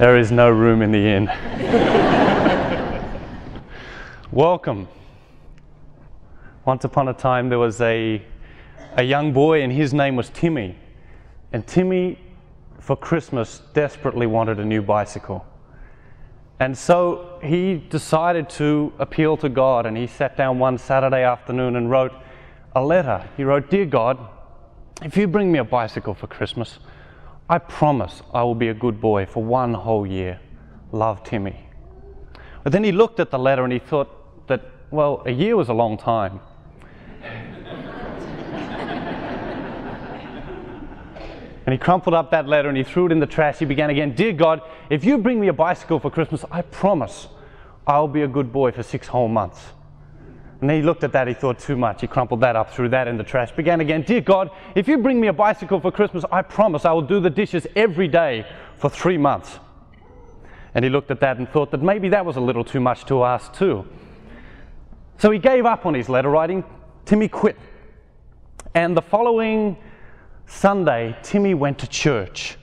There is no room in the inn. Welcome. Once upon a time, there was a, a young boy, and his name was Timmy. And Timmy, for Christmas, desperately wanted a new bicycle. And so he decided to appeal to God, and he sat down one Saturday afternoon and wrote a letter. He wrote, Dear God, if you bring me a bicycle for Christmas, I promise I will be a good boy for one whole year. Love Timmy. But then he looked at the letter and he thought that, well, a year was a long time. and he crumpled up that letter and he threw it in the trash. He began again, Dear God, if you bring me a bicycle for Christmas, I promise I'll be a good boy for six whole months. And he looked at that, he thought too much. He crumpled that up, threw that in the trash, began again, Dear God, if you bring me a bicycle for Christmas, I promise I will do the dishes every day for three months. And he looked at that and thought that maybe that was a little too much to ask too. So he gave up on his letter writing. Timmy quit. And the following Sunday, Timmy went to church.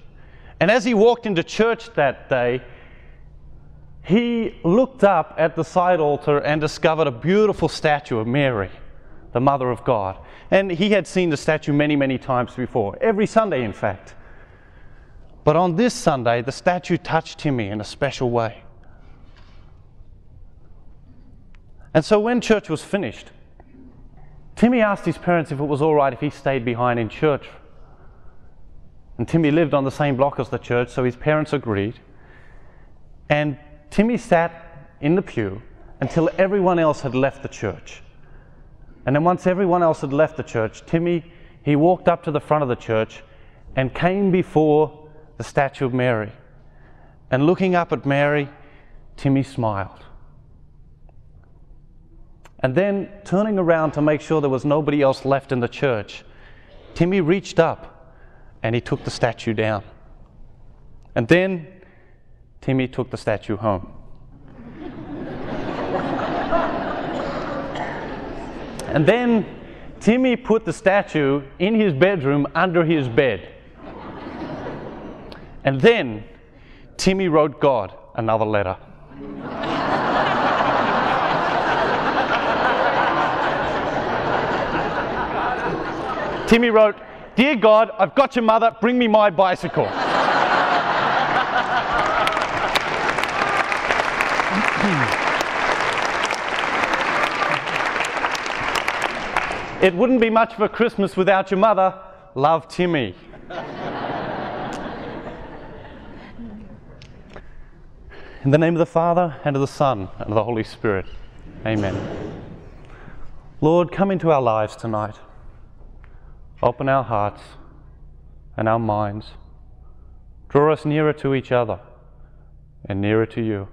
And as he walked into church that day, he looked up at the side altar and discovered a beautiful statue of Mary, the Mother of God. And he had seen the statue many, many times before, every Sunday, in fact. But on this Sunday, the statue touched Timmy in a special way. And so when church was finished, Timmy asked his parents if it was all right if he stayed behind in church. And Timmy lived on the same block as the church, so his parents agreed. And Timmy sat in the pew until everyone else had left the church. And then once everyone else had left the church, Timmy, he walked up to the front of the church and came before the statue of Mary. And looking up at Mary, Timmy smiled. And then turning around to make sure there was nobody else left in the church, Timmy reached up and he took the statue down. And then Timmy took the statue home. and then Timmy put the statue in his bedroom under his bed. And then Timmy wrote God another letter. Timmy wrote, Dear God, I've got your mother, bring me my bicycle. It wouldn't be much of a Christmas without your mother. Love Timmy. In the name of the Father, and of the Son, and of the Holy Spirit. Amen. Lord, come into our lives tonight. Open our hearts and our minds. Draw us nearer to each other and nearer to you.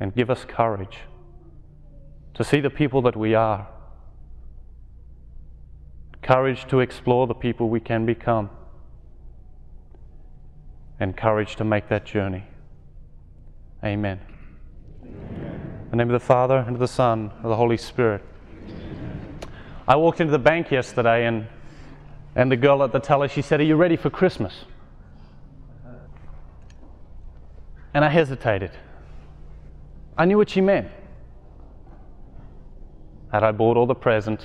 And give us courage to see the people that we are. Courage to explore the people we can become. And courage to make that journey. Amen. Amen. In the name of the Father, and of the Son, and of the Holy Spirit. I walked into the bank yesterday and, and the girl at the teller, she said, Are you ready for Christmas? And I hesitated. I knew what she meant. Had I bought all the presents?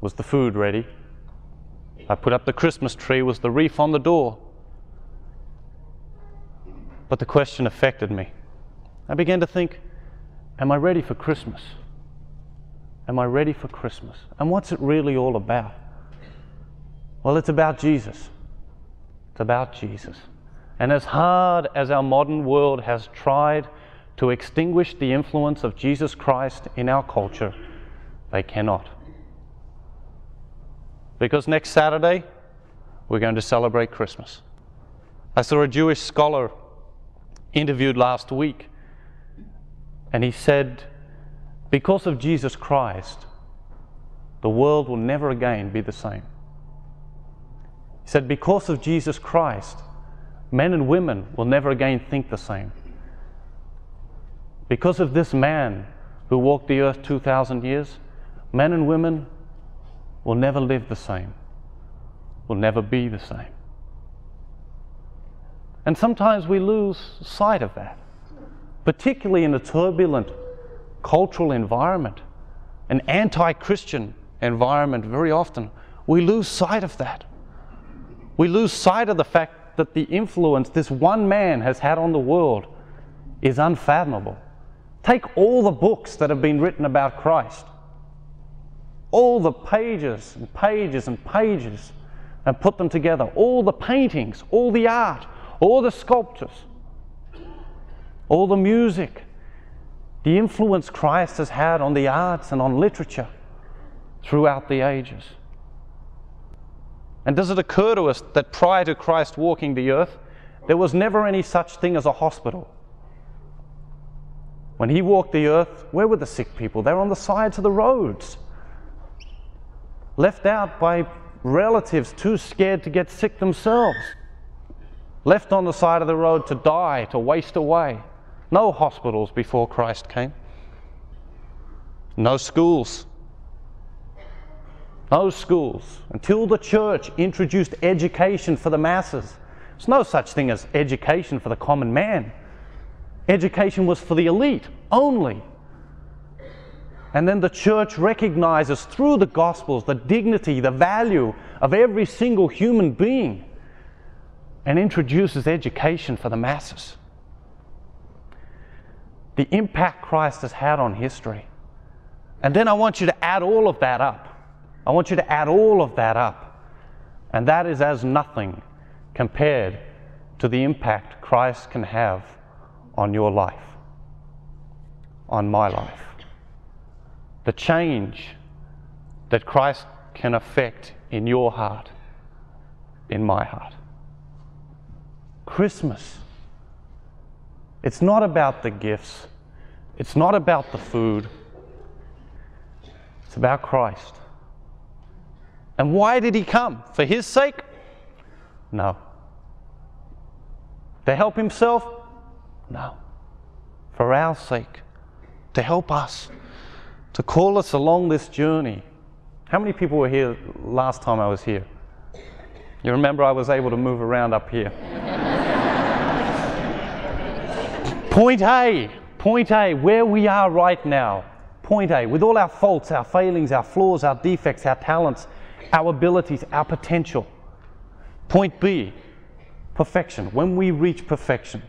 Was the food ready? I put up the Christmas tree. Was the wreath on the door? But the question affected me. I began to think, Am I ready for Christmas? Am I ready for Christmas? And what's it really all about? Well, it's about Jesus. It's about Jesus. And as hard as our modern world has tried to extinguish the influence of Jesus Christ in our culture, they cannot. Because next Saturday, we're going to celebrate Christmas. I saw a Jewish scholar interviewed last week, and he said, because of Jesus Christ, the world will never again be the same. He said, Because of Jesus Christ, men and women will never again think the same. Because of this man who walked the earth 2,000 years, men and women will never live the same, will never be the same. And sometimes we lose sight of that, particularly in a turbulent cultural environment, an anti Christian environment, very often. We lose sight of that. We lose sight of the fact that the influence this one man has had on the world is unfathomable. Take all the books that have been written about Christ, all the pages and pages and pages, and put them together, all the paintings, all the art, all the sculptures, all the music, the influence Christ has had on the arts and on literature throughout the ages. And does it occur to us that prior to Christ walking the earth, there was never any such thing as a hospital? When he walked the earth, where were the sick people? They were on the sides of the roads, left out by relatives too scared to get sick themselves, left on the side of the road to die, to waste away. No hospitals before Christ came, no schools. No schools until the church introduced education for the masses. There's no such thing as education for the common man. Education was for the elite only. And then the church recognizes through the Gospels the dignity, the value of every single human being and introduces education for the masses. The impact Christ has had on history. And then I want you to add all of that up. I want you to add all of that up. And that is as nothing compared to the impact Christ can have on your life, on my life. The change that Christ can affect in your heart, in my heart. Christmas. It's not about the gifts. It's not about the food. It's about Christ. And why did he come? For his sake? No. To help himself? No. For our sake. To help us. To call us along this journey. How many people were here last time I was here? You remember I was able to move around up here. point A, point A, where we are right now. Point A, with all our faults, our failings, our flaws, our defects, our talents, our abilities, our potential. Point B, perfection. When we reach perfection,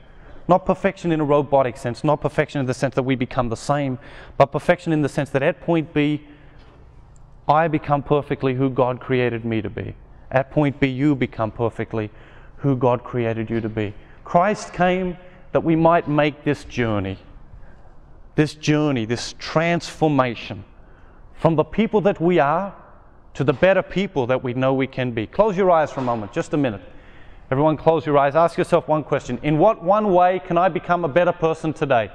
not perfection in a robotic sense, not perfection in the sense that we become the same, but perfection in the sense that at point B, I become perfectly who God created me to be. At point B, you become perfectly who God created you to be. Christ came that we might make this journey, this journey, this transformation from the people that we are to the better people that we know we can be. Close your eyes for a moment, just a minute. Everyone, close your eyes. Ask yourself one question In what one way can I become a better person today?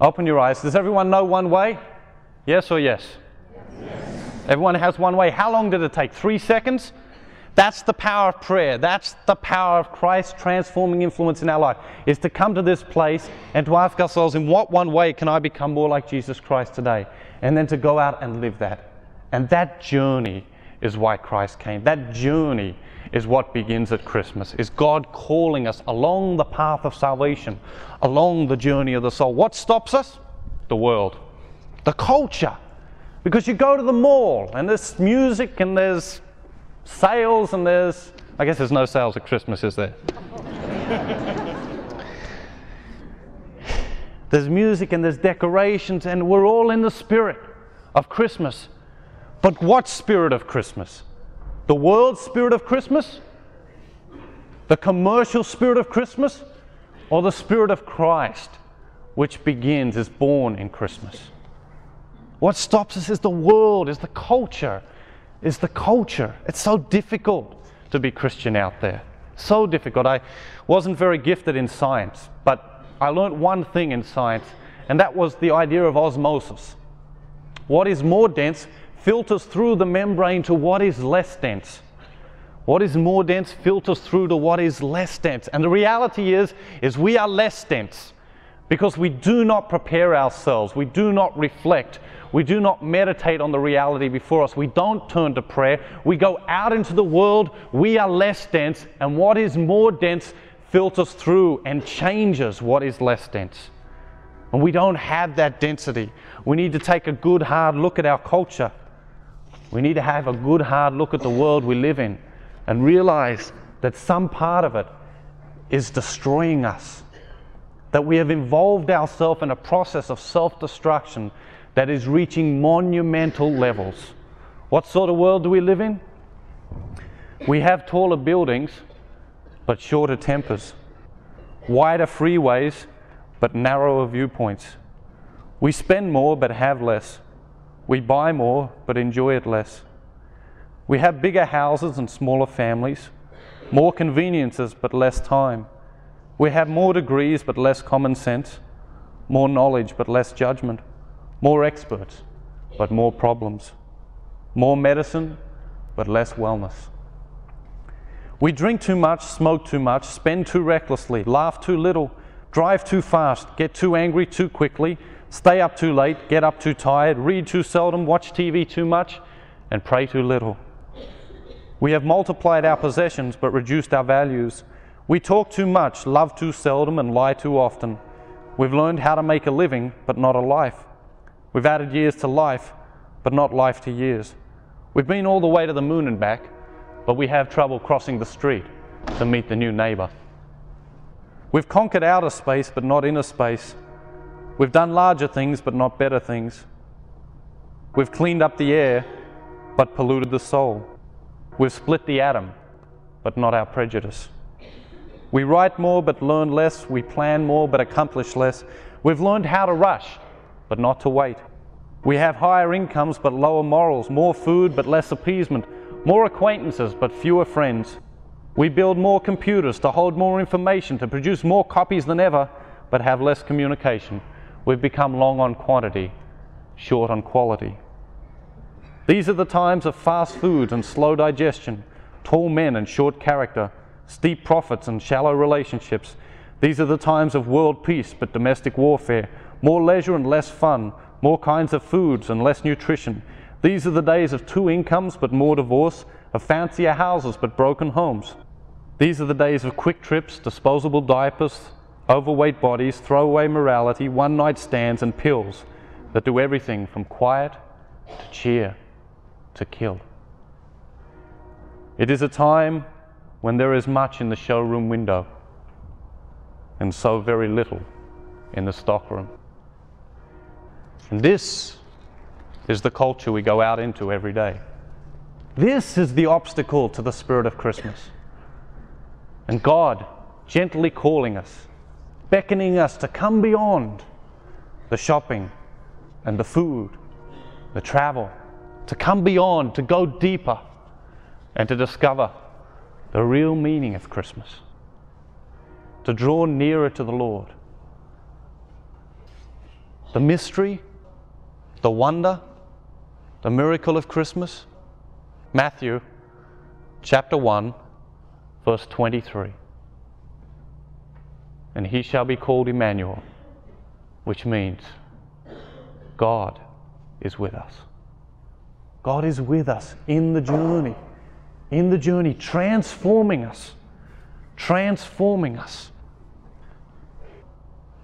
Open your eyes. Does everyone know one way? Yes or yes? yes? Everyone has one way. How long did it take? Three seconds? That's the power of prayer. That's the power of Christ's transforming influence in our life, is to come to this place and to ask ourselves, in what one way can I become more like Jesus Christ today? And then to go out and live that. And that journey is why Christ came. That journey is what begins at Christmas, is God calling us along the path of salvation, along the journey of the soul. What stops us? The world, the culture. Because you go to the mall and there's music and there's sales and there's, I guess there's no sales at Christmas, is there? there's music and there's decorations and we're all in the spirit of Christmas. But what spirit of Christmas? The world spirit of Christmas? The commercial spirit of Christmas? Or the spirit of Christ, which begins, is born in Christmas? What stops us is the world, is the culture, is the culture. It's so difficult to be Christian out there. So difficult. I wasn't very gifted in science, but I learned one thing in science, and that was the idea of osmosis. What is more dense filters through the membrane to what is less dense. What is more dense filters through to what is less dense. And the reality is, is we are less dense because we do not prepare ourselves, we do not reflect, we do not meditate on the reality before us, we don't turn to prayer, we go out into the world, we are less dense, and what is more dense filters through and changes what is less dense. And we don't have that density. We need to take a good hard look at our culture. We need to have a good hard look at the world we live in and realize that some part of it is destroying us. That we have involved ourselves in a process of self destruction that is reaching monumental levels. What sort of world do we live in? We have taller buildings, but shorter tempers, wider freeways, but narrower viewpoints. We spend more, but have less. We buy more, but enjoy it less. We have bigger houses and smaller families, more conveniences, but less time. We have more degrees, but less common sense, more knowledge, but less judgment, more experts, but more problems, more medicine, but less wellness. We drink too much, smoke too much, spend too recklessly, laugh too little, drive too fast, get too angry too quickly, stay up too late, get up too tired, read too seldom, watch TV too much, and pray too little. We have multiplied our possessions but reduced our values. We talk too much, love too seldom, and lie too often. We've learned how to make a living but not a life. We've added years to life but not life to years. We've been all the way to the moon and back, but we have trouble crossing the street to meet the new neighbour. We've conquered outer space but not inner space. We've done larger things but not better things. We've cleaned up the air but polluted the soul. We've split the atom, but not our prejudice. We write more but learn less. We plan more but accomplish less. We've learned how to rush, but not to wait. We have higher incomes but lower morals, more food but less appeasement, more acquaintances but fewer friends. We build more computers to hold more information, to produce more copies than ever, but have less communication. We've become long on quantity, short on quality. These are the times of fast foods and slow digestion, tall men and short character, steep profits and shallow relationships. These are the times of world peace but domestic warfare, more leisure and less fun, more kinds of foods and less nutrition. These are the days of two incomes but more divorce, of fancier houses but broken homes. These are the days of quick trips, disposable diapers, overweight bodies, throwaway morality, one night stands, and pills that do everything from quiet to cheer to kill. It is a time when there is much in the showroom window and so very little in the stockroom. And this is the culture we go out into every day. This is the obstacle to the spirit of Christmas. And God gently calling us, beckoning us to come beyond the shopping and the food, the travel, to come beyond, to go deeper, and to discover the real meaning of Christmas, to draw nearer to the Lord. The mystery, the wonder, the miracle of Christmas. Matthew chapter 1, verse 23. And he shall be called Emmanuel, which means God is with us. God is with us in the journey, in the journey, transforming us, transforming us.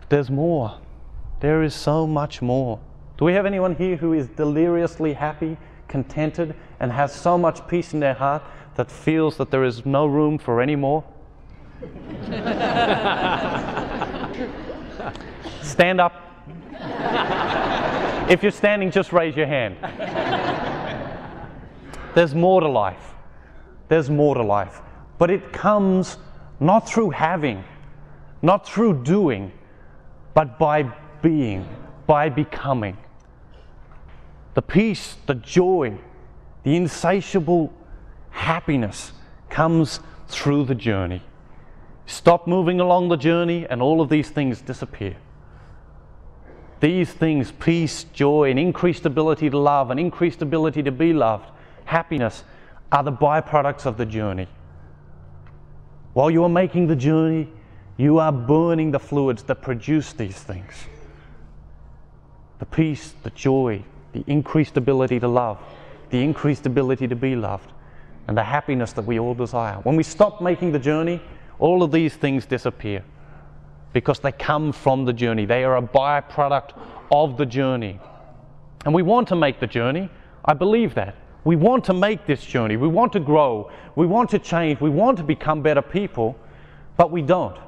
There's more. There is so much more. Do we have anyone here who is deliriously happy, contented, and has so much peace in their heart that feels that there is no room for any more? Stand up. if you're standing, just raise your hand. There's more to life. There's more to life. But it comes not through having, not through doing, but by being, by becoming. The peace, the joy, the insatiable happiness comes through the journey. Stop moving along the journey, and all of these things disappear. These things, peace, joy, an increased ability to love, an increased ability to be loved, happiness are the byproducts of the journey. While you are making the journey, You are burning the fluids that produce these things the peace, the joy, the increased ability to love, the increased ability to be loved, and the happiness that we all desire. When we stop making the journey, all of these things disappear because they come from the journey. They are a byproduct of the journey. And we want to make the journey. I believe that. We want to make this journey. We want to grow. We want to change. We want to become better people, but we don't.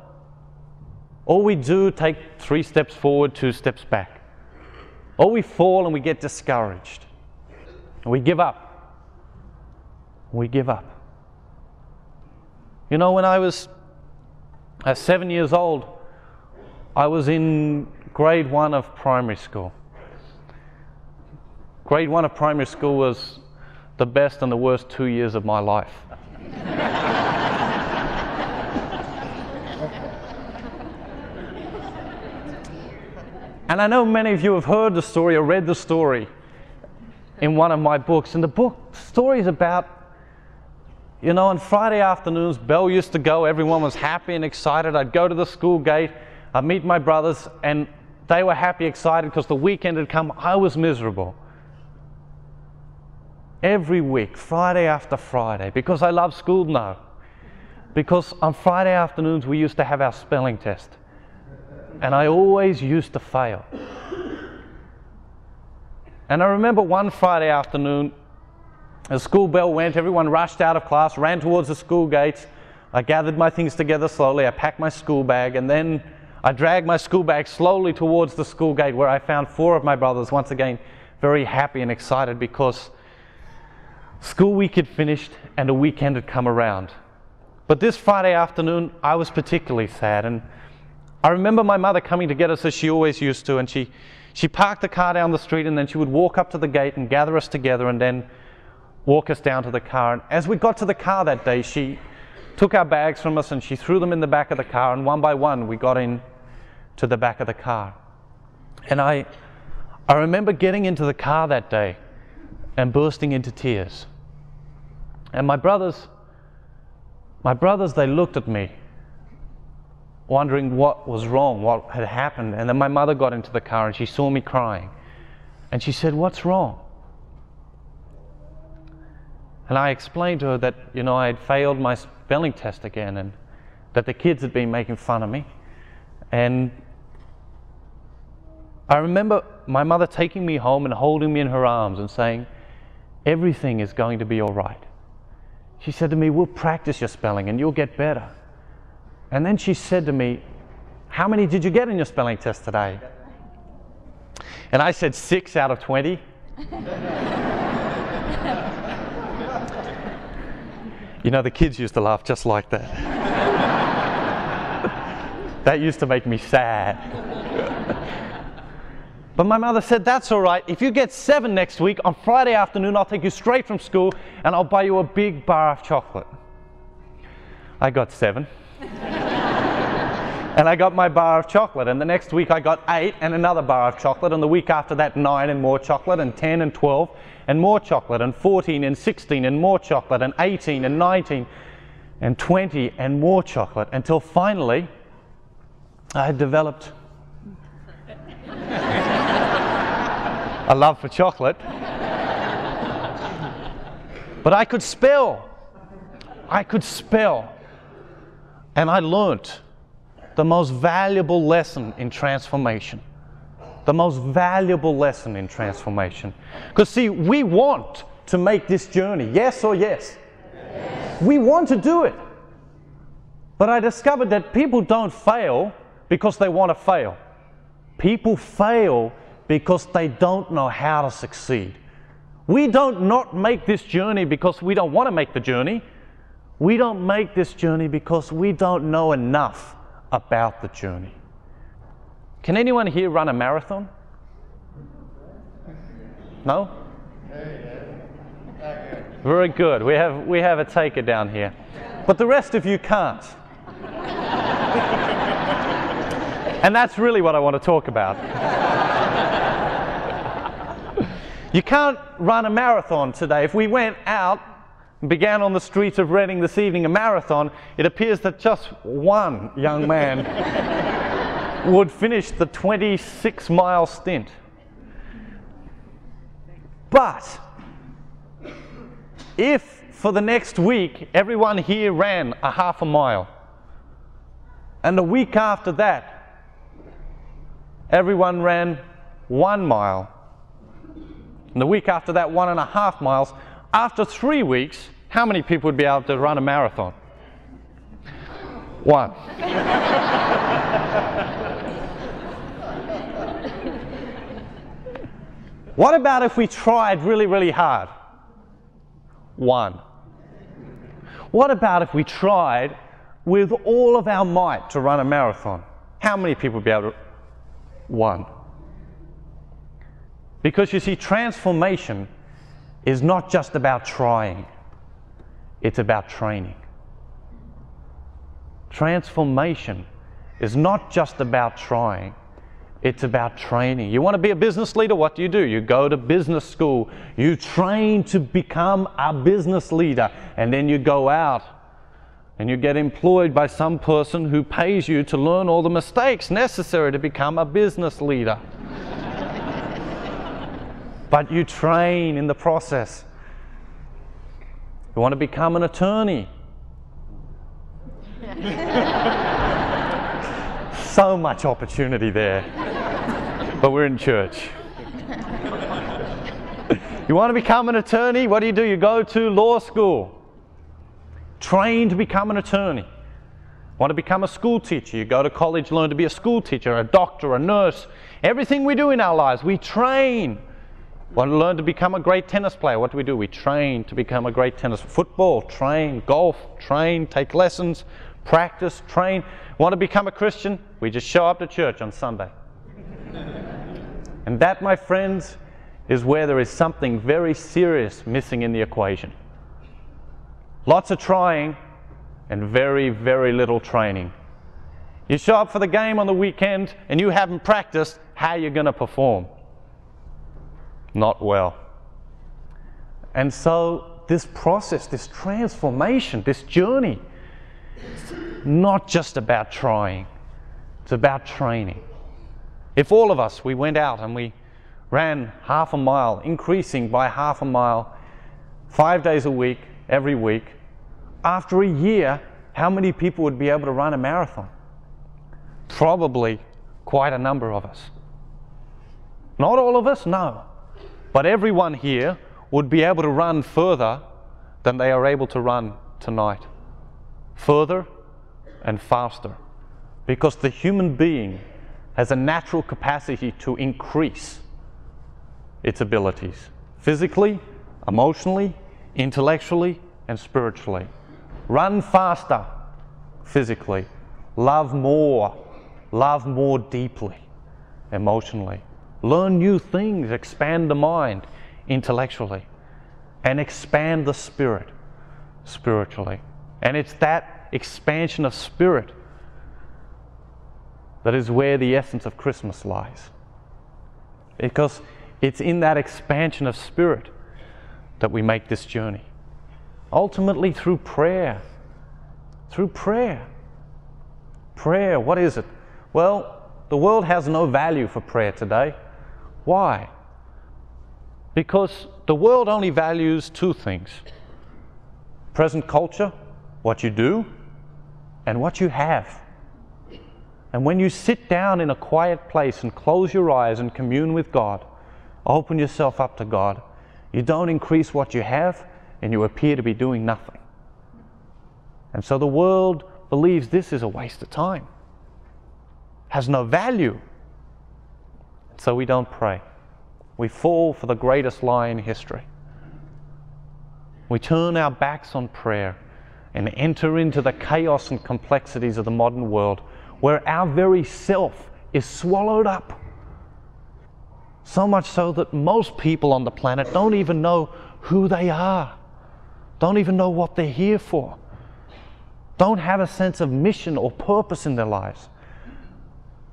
All we do take three steps forward, two steps back. Or we fall and we get discouraged. We give up. We give up. You know, when I was uh, seven years old, I was in grade one of primary school. Grade one of primary school was the best and the worst two years of my life. and I know many of you have heard the story or read the story in one of my books. And the book story is about, you know, on Friday afternoons, Bell used to go, everyone was happy and excited. I'd go to the school gate, I'd meet my brothers, and they were happy, excited because the weekend had come. I was miserable every week, Friday after Friday, because I love school now. Because on Friday afternoons we used to have our spelling test. And I always used to fail. And I remember one Friday afternoon, the school bell went, everyone rushed out of class, ran towards the school gates. I gathered my things together slowly, I packed my school bag, and then I dragged my school bag slowly towards the school gate where I found four of my brothers, once again, very happy and excited because School week had finished and a weekend had come around. But this Friday afternoon, I was particularly sad. And I remember my mother coming to get us as she always used to. And she, she parked the car down the street and then she would walk up to the gate and gather us together and then walk us down to the car. And as we got to the car that day, she took our bags from us and she threw them in the back of the car. And one by one, we got in to the back of the car. And I, I remember getting into the car that day and bursting into tears. And my brothers, my brothers, they looked at me, wondering what was wrong, what had happened. And then my mother got into the car and she saw me crying. And she said, What's wrong? And I explained to her that, you know, I had failed my spelling test again and that the kids had been making fun of me. And I remember my mother taking me home and holding me in her arms and saying, Everything is going to be all right. She said to me, We'll practice your spelling and you'll get better. And then she said to me, How many did you get in your spelling test today? And I said, Six out of 20. you know, the kids used to laugh just like that. that used to make me sad. But my mother said, That's all right. If you get seven next week, on Friday afternoon, I'll take you straight from school and I'll buy you a big bar of chocolate. I got seven. and I got my bar of chocolate. And the next week, I got eight and another bar of chocolate. And the week after that, nine and more chocolate, and 10 and 12 and more chocolate, and 14 and 16 and more chocolate, and 18 and 19 and 20 and more chocolate until finally I had developed a love for chocolate. but I could spell. I could spell. And I learnt the most valuable lesson in transformation. The most valuable lesson in transformation. Because, see, we want to make this journey. Yes or yes? yes? We want to do it. But I discovered that people don't fail because they want to fail. People fail because they don't know how to succeed. We don't not make this journey because we don't want to make the journey. We don't make this journey because we don't know enough about the journey. Can anyone here run a marathon? No? Very good. We have, we have a taker down here. But the rest of you can't. and that's really what I want to talk about. You can't run a marathon today. If we went out began on the streets of Reading this evening a marathon, it appears that just one young man would finish the 26 mile stint. But if for the next week everyone here ran a half a mile, and the week after that everyone ran one mile, and the week after that one and a half miles, after three weeks, how many people would be able to run a marathon? One. what about if we tried really, really hard? One. What about if we tried with all of our might to run a marathon? How many people would be able to? One. Because you see, transformation is not just about trying, it's about training. Transformation is not just about trying, it's about training. You want to be a business leader? What do you do? You go to business school, you train to become a business leader, and then you go out and you get employed by some person who pays you to learn all the mistakes necessary to become a business leader. but you train in the process. You want to become an attorney. so much opportunity there but we're in church. you want to become an attorney? What do you do? You go to law school, train to become an attorney. Want to become a school teacher? You go to college, learn to be a school teacher, a doctor, a nurse. Everything we do in our lives, we train. Want to learn to become a great tennis player? What do we do? We train to become a great tennis. Football, train. Golf, train. Take lessons, practice, train. Want to become a Christian? We just show up to church on Sunday. And that, my friends, is where there is something very serious missing in the equation. Lots of trying and very, very little training. You show up for the game on the weekend and you haven't practiced, how are you going to perform? Not well. And so, this process, this transformation, this journey, not just about trying, it's about training. If all of us, we went out and we ran half a mile, increasing by half a mile, five days a week, every week, after a year, how many people would be able to run a marathon? Probably quite a number of us. Not all of us, no. But everyone here would be able to run further than they are able to run tonight. Further and faster. Because the human being has a natural capacity to increase its abilities physically, emotionally, intellectually, and spiritually. Run faster physically, love more, love more deeply emotionally. Learn new things, expand the mind intellectually, and expand the spirit spiritually. And it's that expansion of spirit that is where the essence of Christmas lies. Because it's in that expansion of spirit that we make this journey. Ultimately, through prayer. Through prayer. Prayer, what is it? Well, the world has no value for prayer today. Why? Because the world only values two things present culture, what you do, and what you have. And when you sit down in a quiet place and close your eyes and commune with God, open yourself up to God, you don't increase what you have and you appear to be doing nothing. And so the world believes this is a waste of time, has no value. So we don't pray. We fall for the greatest lie in history. We turn our backs on prayer and enter into the chaos and complexities of the modern world where our very self is swallowed up. So much so that most people on the planet don't even know who they are, don't even know what they're here for, don't have a sense of mission or purpose in their lives,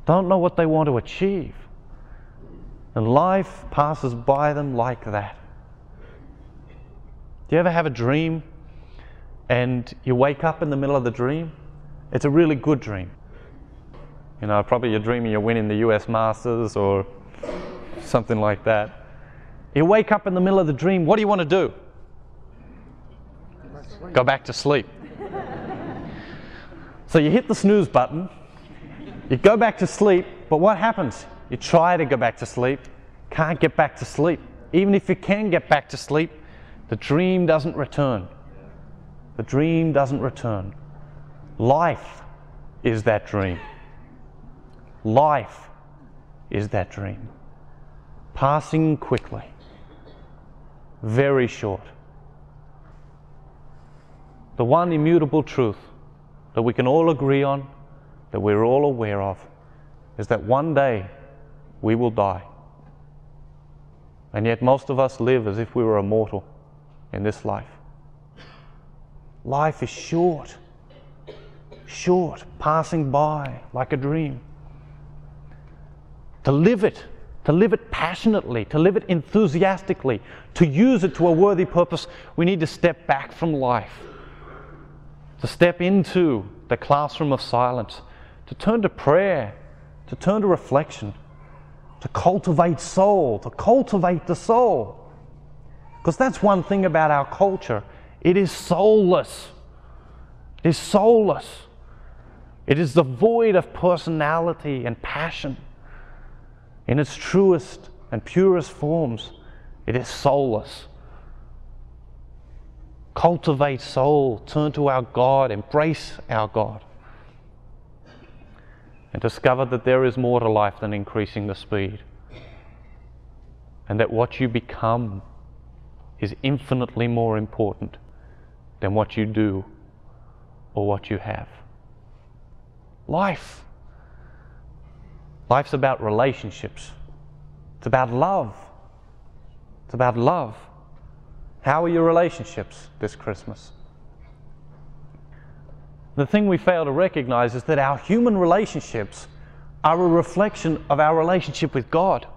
don't know what they want to achieve. And life passes by them like that. Do you ever have a dream and you wake up in the middle of the dream, it's a really good dream. You know, probably you're dreaming you're winning the US Masters or something like that. You wake up in the middle of the dream, what do you want to do? Go back to sleep. so you hit the snooze button, you go back to sleep, but what happens? You try to go back to sleep, can't get back to sleep. Even if you can get back to sleep, the dream doesn't return. The dream doesn't return. Life is that dream. Life is that dream. Passing quickly, very short. The one immutable truth that we can all agree on, that we're all aware of, is that one day we will die. And yet, most of us live as if we were immortal in this life. Life is short, short, passing by like a dream. To live it, to live it passionately, to live it enthusiastically, to use it to a worthy purpose, we need to step back from life, to step into the classroom of silence, to turn to prayer, to turn to reflection, to cultivate soul, to cultivate the soul. Because that's one thing about our culture it is soulless. It is soulless. It is devoid of personality and passion. In its truest and purest forms, it is soulless. Cultivate soul, turn to our God, embrace our God and discover that there is more to life than increasing the speed. And that what you become is infinitely more important than what you do or what you have. Life. Life's about relationships. It's about love. It's about love. How are your relationships this Christmas? The thing we fail to recognize is that our human relationships are a reflection of our relationship with God.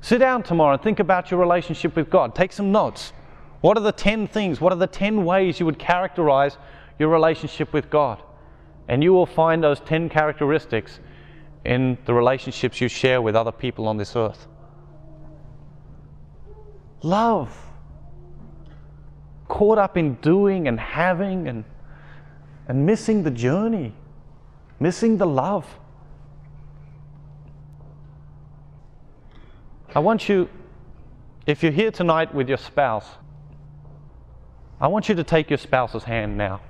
Sit down tomorrow and think about your relationship with God. Take some notes. What are the 10 things? What are the 10 ways you would characterize your relationship with God? And you will find those 10 characteristics in the relationships you share with other people on this earth. Love caught up in doing and having and, and missing the journey, missing the love. I want you, if you're here tonight with your spouse, I want you to take your spouse's hand now.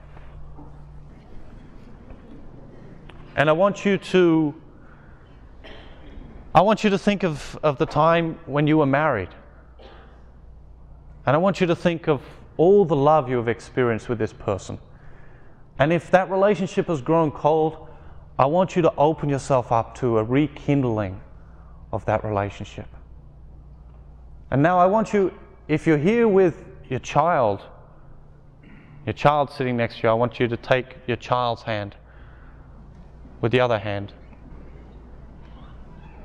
And I want you to I want you to think of, of the time when you were married. And I want you to think of all the love you have experienced with this person. And if that relationship has grown cold, I want you to open yourself up to a rekindling of that relationship. And now I want you, if you're here with your child, your child sitting next to you, I want you to take your child's hand with the other hand.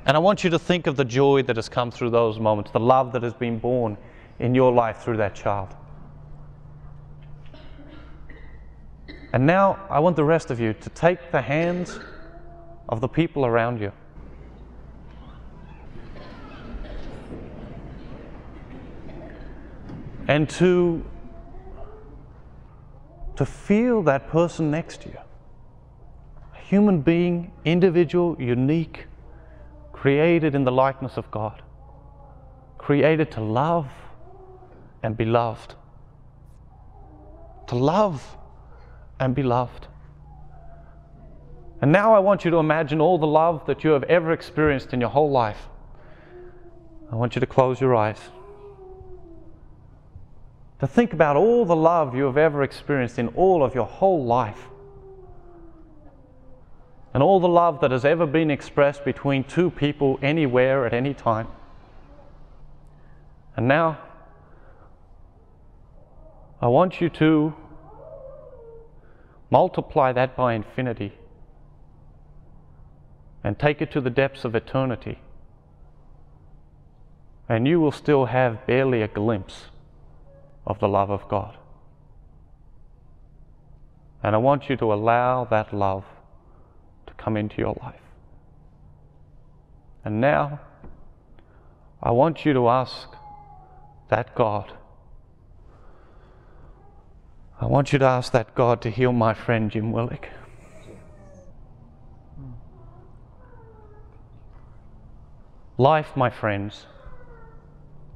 And I want you to think of the joy that has come through those moments, the love that has been born in your life through that child. And now I want the rest of you to take the hands of the people around you. And to, to feel that person next to you. A human being, individual, unique, created in the likeness of God, created to love and be loved. To love and be loved. And now I want you to imagine all the love that you have ever experienced in your whole life. I want you to close your eyes. To think about all the love you have ever experienced in all of your whole life. And all the love that has ever been expressed between two people anywhere at any time. And now, I want you to Multiply that by infinity and take it to the depths of eternity. And you will still have barely a glimpse of the love of God. And I want you to allow that love to come into your life. And now, I want you to ask that God. I want you to ask that God to heal my friend Jim Willick. Life, my friends,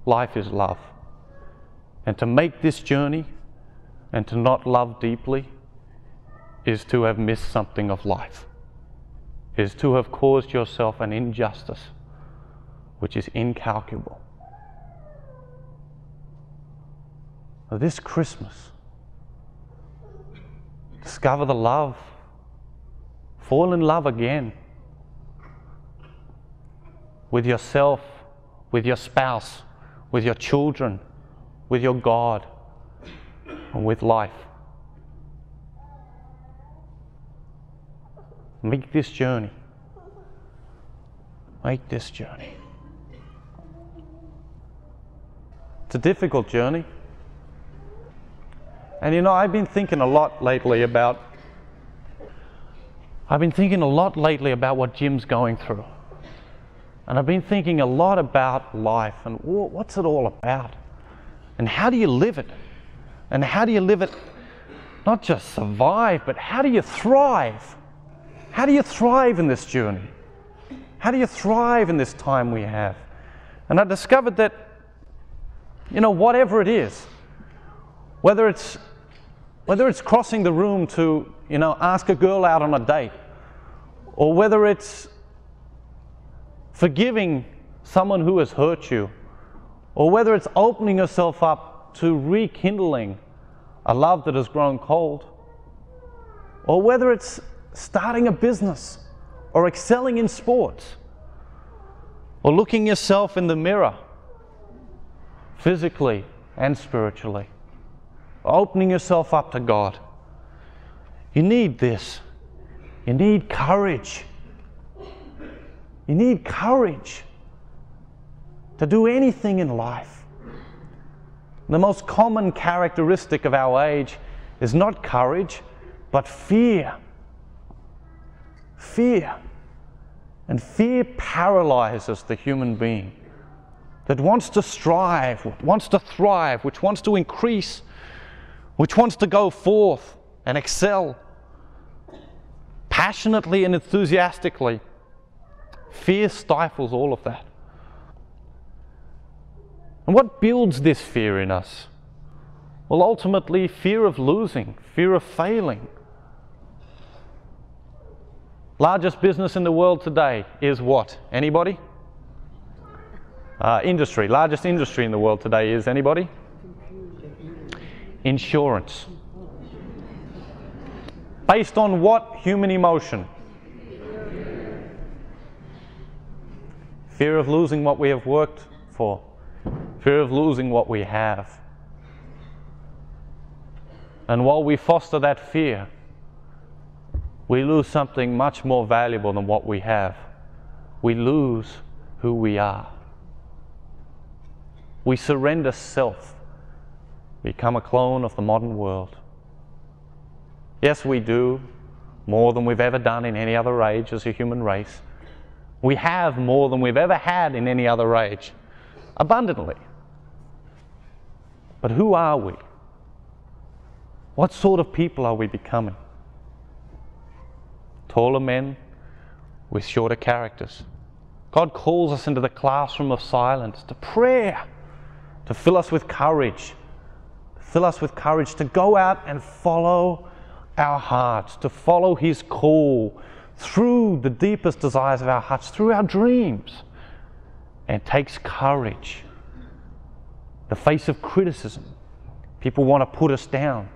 life is love. And to make this journey and to not love deeply is to have missed something of life, is to have caused yourself an injustice which is incalculable. This Christmas, discover the love, fall in love again with yourself, with your spouse, with your children, with your God, and with life. Make this journey. Make this journey. It's a difficult journey. And you know, I've been thinking a lot lately about I've been thinking a lot lately about what Jim's going through. And I've been thinking a lot about life and what's it all about? And how do you live it? And how do you live it not just survive, but how do you thrive? How do you thrive in this journey? How do you thrive in this time we have? And I discovered that, you know, whatever it is, whether it's whether it's crossing the room to, you know, ask a girl out on a date, or whether it's forgiving someone who has hurt you, or whether it's opening yourself up to rekindling a love that has grown cold, or whether it's starting a business or excelling in sports, or looking yourself in the mirror physically and spiritually, opening yourself up to God. You need this. You need courage. You need courage to do anything in life. The most common characteristic of our age is not courage, but fear. Fear. And fear paralyzes the human being that wants to strive, wants to thrive, which wants to increase, which wants to go forth and excel passionately and enthusiastically. Fear stifles all of that. And what builds this fear in us? Well, ultimately, fear of losing, fear of failing. Largest business in the world today is what? Anybody? Uh, industry. Largest industry in the world today is anybody? Insurance. Based on what human emotion? Fear of losing what we have worked for. Fear of losing what we have. And while we foster that fear, we lose something much more valuable than what we have. We lose who we are. We surrender self, become a clone of the modern world. Yes, we do more than we've ever done in any other age as a human race. We have more than we've ever had in any other age, abundantly. But who are we? What sort of people are we becoming? Taller men with shorter characters. God calls us into the classroom of silence, to prayer, to fill us with courage, fill us with courage to go out and follow our hearts, to follow His call, through the deepest desires of our hearts, through our dreams. And it takes courage. The face of criticism. People want to put us down.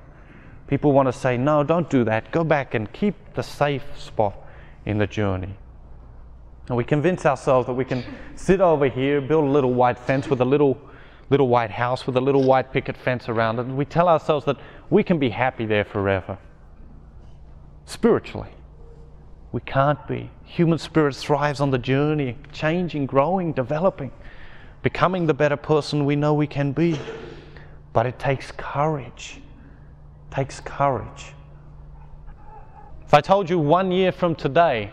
People want to say, no, don't do that. Go back and keep the safe spot in the journey. And we convince ourselves that we can sit over here, build a little white fence with a little, little white house with a little white picket fence around it, and we tell ourselves that we can be happy there forever. Spiritually. We can't be. Human spirit thrives on the journey, changing, growing, developing, becoming the better person we know we can be. But it takes courage. It takes courage. If I told you one year from today,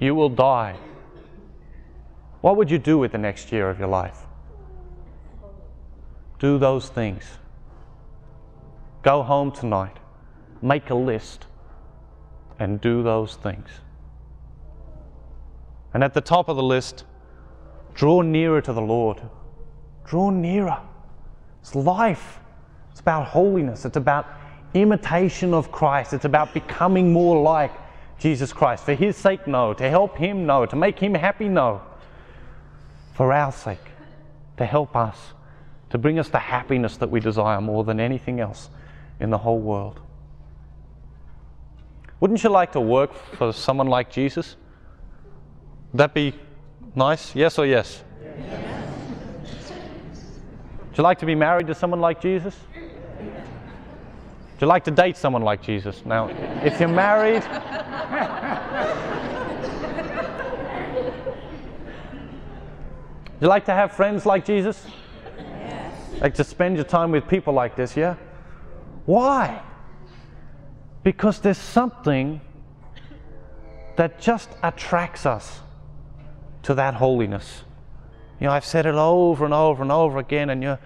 you will die, what would you do with the next year of your life? Do those things. Go home tonight, make a list, and do those things. And at the top of the list, draw nearer to the Lord. Draw nearer. It's life. It's about holiness. It's about imitation of Christ. It's about becoming more like Jesus Christ. For His sake, no. To help Him, no. To make Him happy, no. For our sake, to help us, to bring us the happiness that we desire more than anything else in the whole world. Wouldn't you like to work for someone like Jesus? Would that be nice? Yes or yes? Would you like to be married to someone like Jesus? Would you like to date someone like Jesus? Now, if you're married, Would you like to have friends like Jesus? Like to spend your time with people like this, yeah? Why? Because there's something that just attracts us to that holiness. You know, I've said it over and over and over again, and you're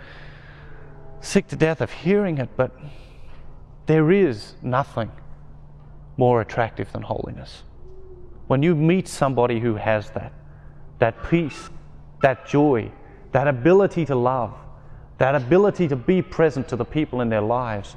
sick to death of hearing it, but there is nothing more attractive than holiness. When you meet somebody who has that, that peace, that joy, that ability to love, that ability to be present to the people in their lives,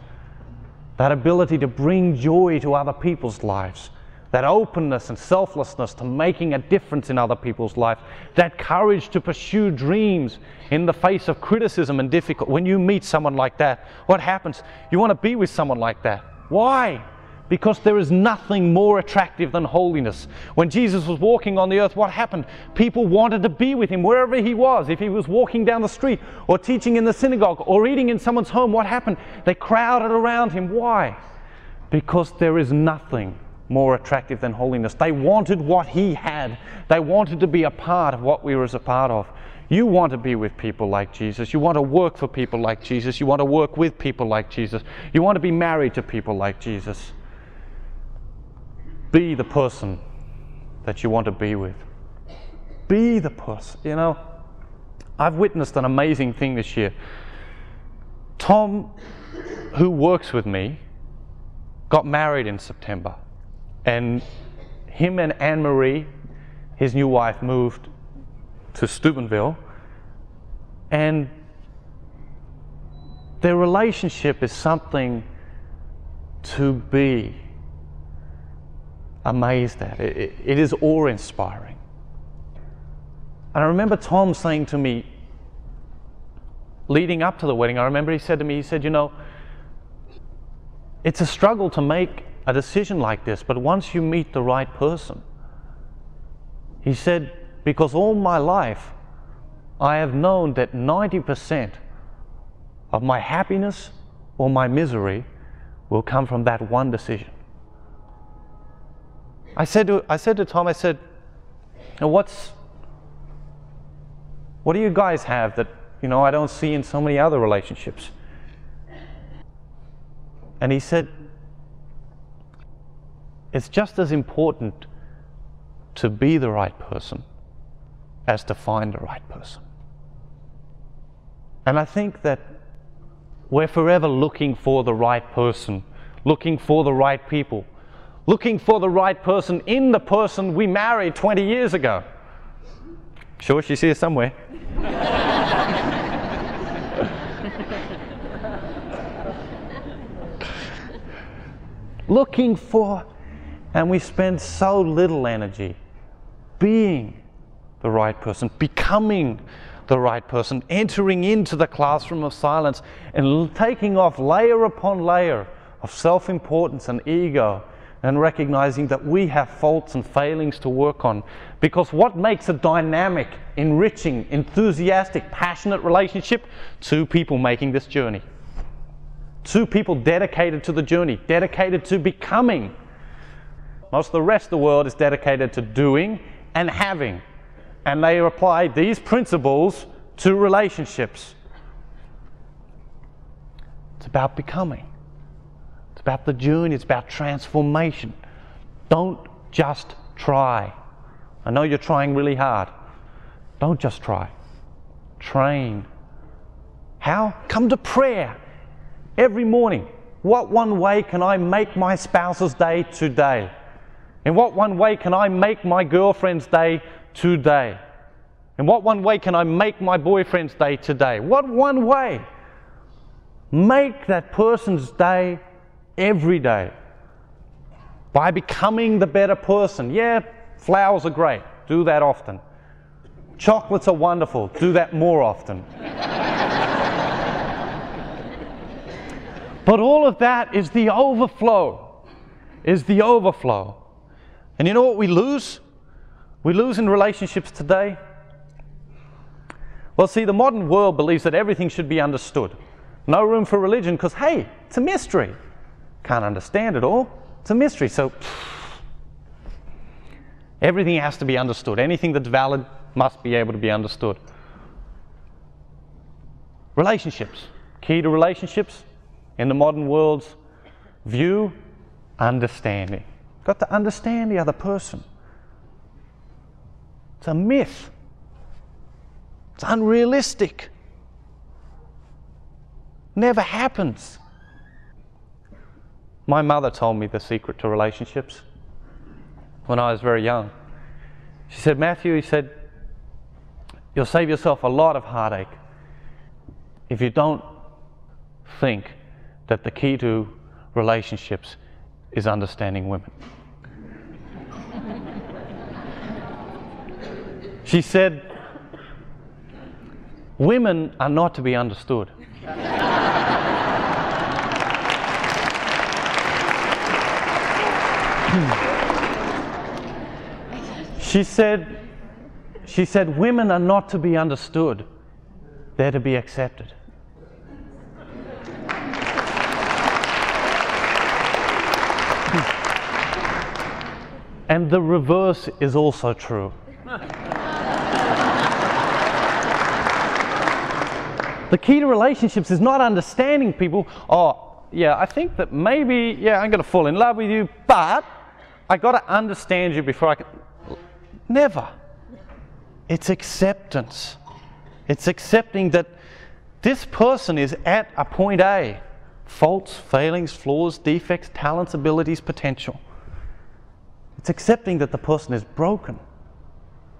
that ability to bring joy to other people's lives, that openness and selflessness to making a difference in other people's lives, that courage to pursue dreams in the face of criticism and difficult. When you meet someone like that, what happens? You want to be with someone like that. Why? Because there is nothing more attractive than holiness. When Jesus was walking on the earth, what happened? People wanted to be with him wherever he was. If he was walking down the street or teaching in the synagogue or eating in someone's home, what happened? They crowded around him. Why? Because there is nothing more attractive than holiness. They wanted what he had, they wanted to be a part of what we were a part of. You want to be with people like Jesus. You want to work for people like Jesus. You want to work with people like Jesus. You want to be married to people like Jesus. Be the person that you want to be with. Be the person. You know, I've witnessed an amazing thing this year. Tom, who works with me, got married in September. And him and Anne Marie, his new wife, moved to Steubenville. And their relationship is something to be amazed at. It, it, is awe inspiring. And I remember Tom saying to me, leading up to the wedding, I remember he said to me, he said, You know, it's a struggle to make a decision like this, but once you meet the right person, he said, because all my life I have known that 90% of my happiness or my misery will come from that one decision. I said to, I said to Tom, I said, now what's, what do you guys have that, you know, I don't see in so many other relationships? And he said, it's just as important to be the right person as to find the right person. And I think that we're forever looking for the right person, looking for the right people looking for the right person in the person we married 20 years ago. Sure, she's here somewhere. looking for, and we spend so little energy being the right person, becoming the right person, entering into the classroom of silence and taking off layer upon layer of self importance and ego and recognizing that we have faults and failings to work on. Because what makes a dynamic, enriching, enthusiastic, passionate relationship? Two people making this journey. Two people dedicated to the journey, dedicated to becoming. Most of the rest of the world is dedicated to doing and having. And they apply these principles to relationships. It's about becoming about the journey, it's about transformation. Don't just try. I know you're trying really hard. Don't just try. Train. How? Come to prayer every morning. What one way can I make my spouse's day today? In what one way can I make my girlfriend's day today? In what one way can I make my boyfriend's day today? What one way? Make that person's day every day by becoming the better person. Yeah, flowers are great. Do that often. Chocolates are wonderful. Do that more often. but all of that is the overflow. Is the overflow. And you know what we lose? We lose in relationships today. Well, see, the modern world believes that everything should be understood. No room for religion because, hey, it's a mystery. Can't understand it all. It's a mystery. So, everything has to be understood. Anything that's valid must be able to be understood. Relationships. Key to relationships in the modern world's view understanding. Got to understand the other person. It's a myth. It's unrealistic. Never happens. My mother told me the secret to relationships when I was very young. She said, Matthew, he said, you'll save yourself a lot of heartache if you don't think that the key to relationships is understanding women. she said, Women are not to be understood. She said, she said, women are not to be understood, they're to be accepted. and the reverse is also true. The key to relationships is not understanding people. Oh, yeah, I think that maybe, yeah, I'm going to fall in love with you, but I got to understand you before I can. Never. It's acceptance. It's accepting that this person is at a point A faults, failings, flaws, defects, talents, abilities, potential. It's accepting that the person is broken,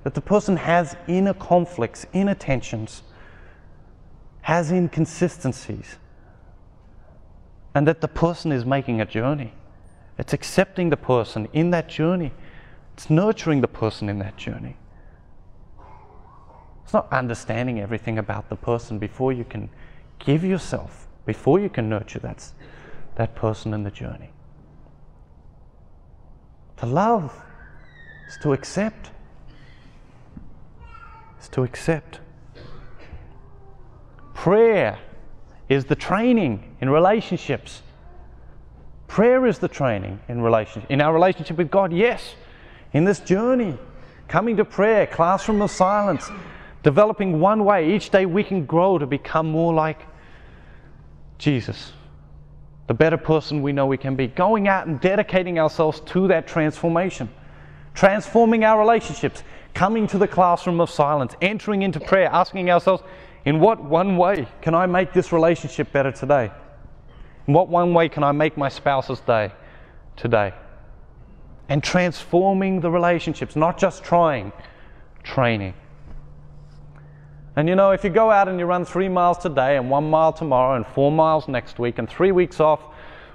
that the person has inner conflicts, inner tensions has inconsistencies, and that the person is making a journey. It's accepting the person in that journey, it's nurturing the person in that journey. It's not understanding everything about the person before you can give yourself, before you can nurture that, that person in the journey. To love is to accept. Is to accept. Prayer is the training in relationships. Prayer is the training in relationship in our relationship with God. Yes, in this journey, coming to prayer, classroom of silence, developing one way each day we can grow to become more like Jesus, the better person we know we can be. Going out and dedicating ourselves to that transformation, transforming our relationships, coming to the classroom of silence, entering into prayer, asking ourselves, in what one way can I make this relationship better today? What one way can I make my spouse's day today? And transforming the relationships, not just trying, training. And you know, if you go out and you run three miles today and one mile tomorrow and four miles next week and three weeks off,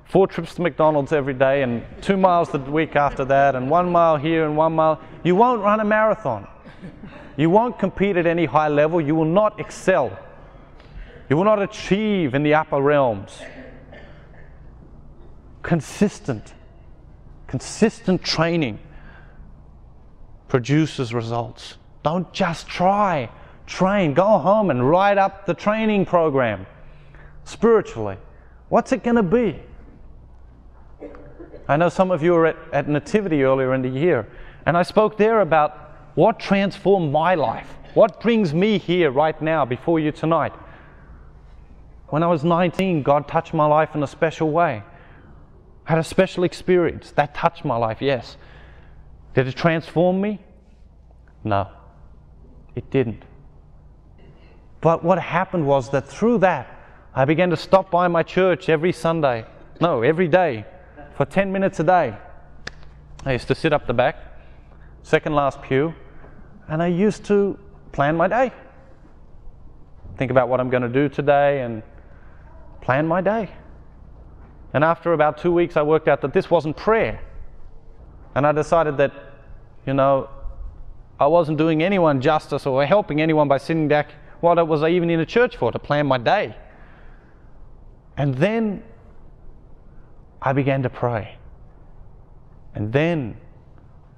four trips to McDonald's every day and two miles the week after that and one mile here and one mile, you won't run a marathon. You won't compete at any high level. You will not excel. You will not achieve in the upper realms. Consistent, consistent training produces results. Don't just try, train. Go home and write up the training program spiritually. What's it going to be? I know some of you were at, at Nativity earlier in the year, and I spoke there about what transformed my life? What brings me here right now before you tonight? When I was 19, God touched my life in a special way. I had a special experience. That touched my life, yes. Did it transform me? No, it didn't. But what happened was that through that, I began to stop by my church every Sunday, no, every day, for 10 minutes a day. I used to sit up the back, second last pew, and I used to plan my day. Think about what I'm going to do today and plan my day. And after about two weeks, I worked out that this wasn't prayer. And I decided that, you know, I wasn't doing anyone justice or helping anyone by sitting back. What was I even in a church for? To plan my day. And then I began to pray. And then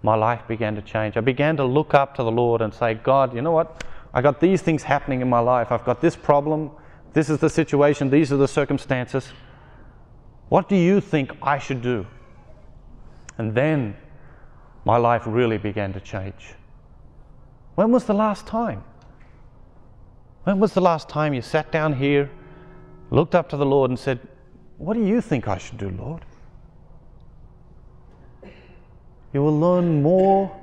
my life began to change. I began to look up to the Lord and say, God, you know what? I got these things happening in my life. I've got this problem. This is the situation. These are the circumstances. What do you think I should do? And then my life really began to change. When was the last time? When was the last time you sat down here, looked up to the Lord, and said, What do you think I should do, Lord? You will learn more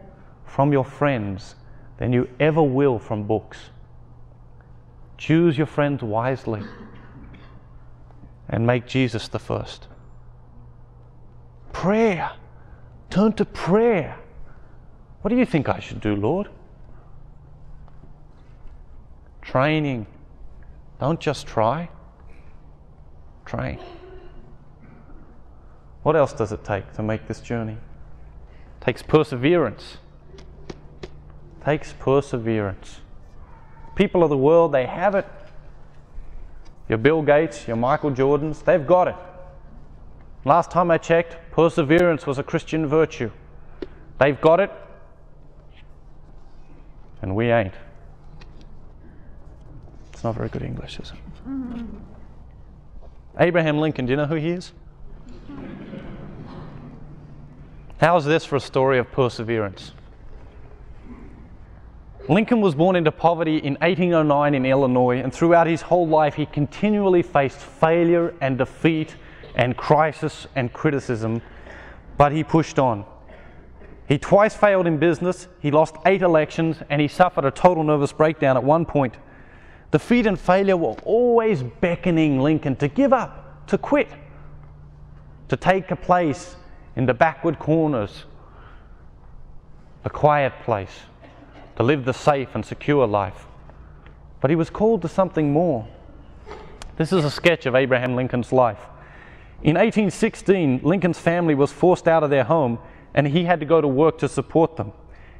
from your friends than you ever will from books. Choose your friends wisely and make Jesus the first. Prayer. Turn to prayer. What do you think I should do, Lord? Training. Don't just try, train. What else does it take to make this journey? It takes perseverance. It takes perseverance. People of the world, they have it your Bill Gates, your Michael Jordans, they've got it. Last time I checked, perseverance was a Christian virtue. They've got it, and we ain't. It's not very good English, is it? Abraham Lincoln, do you know who he is? How's this for a story of perseverance? Lincoln was born into poverty in 1809 in Illinois, and throughout his whole life, he continually faced failure and defeat and crisis and criticism, but he pushed on. He twice failed in business, he lost eight elections, and he suffered a total nervous breakdown at one point. Defeat and failure were always beckoning Lincoln to give up, to quit, to take a place in the backward corners, a quiet place to live the safe and secure life. But he was called to something more. This is a sketch of Abraham Lincoln's life. In 1816, Lincoln's family was forced out of their home and he had to go to work to support them.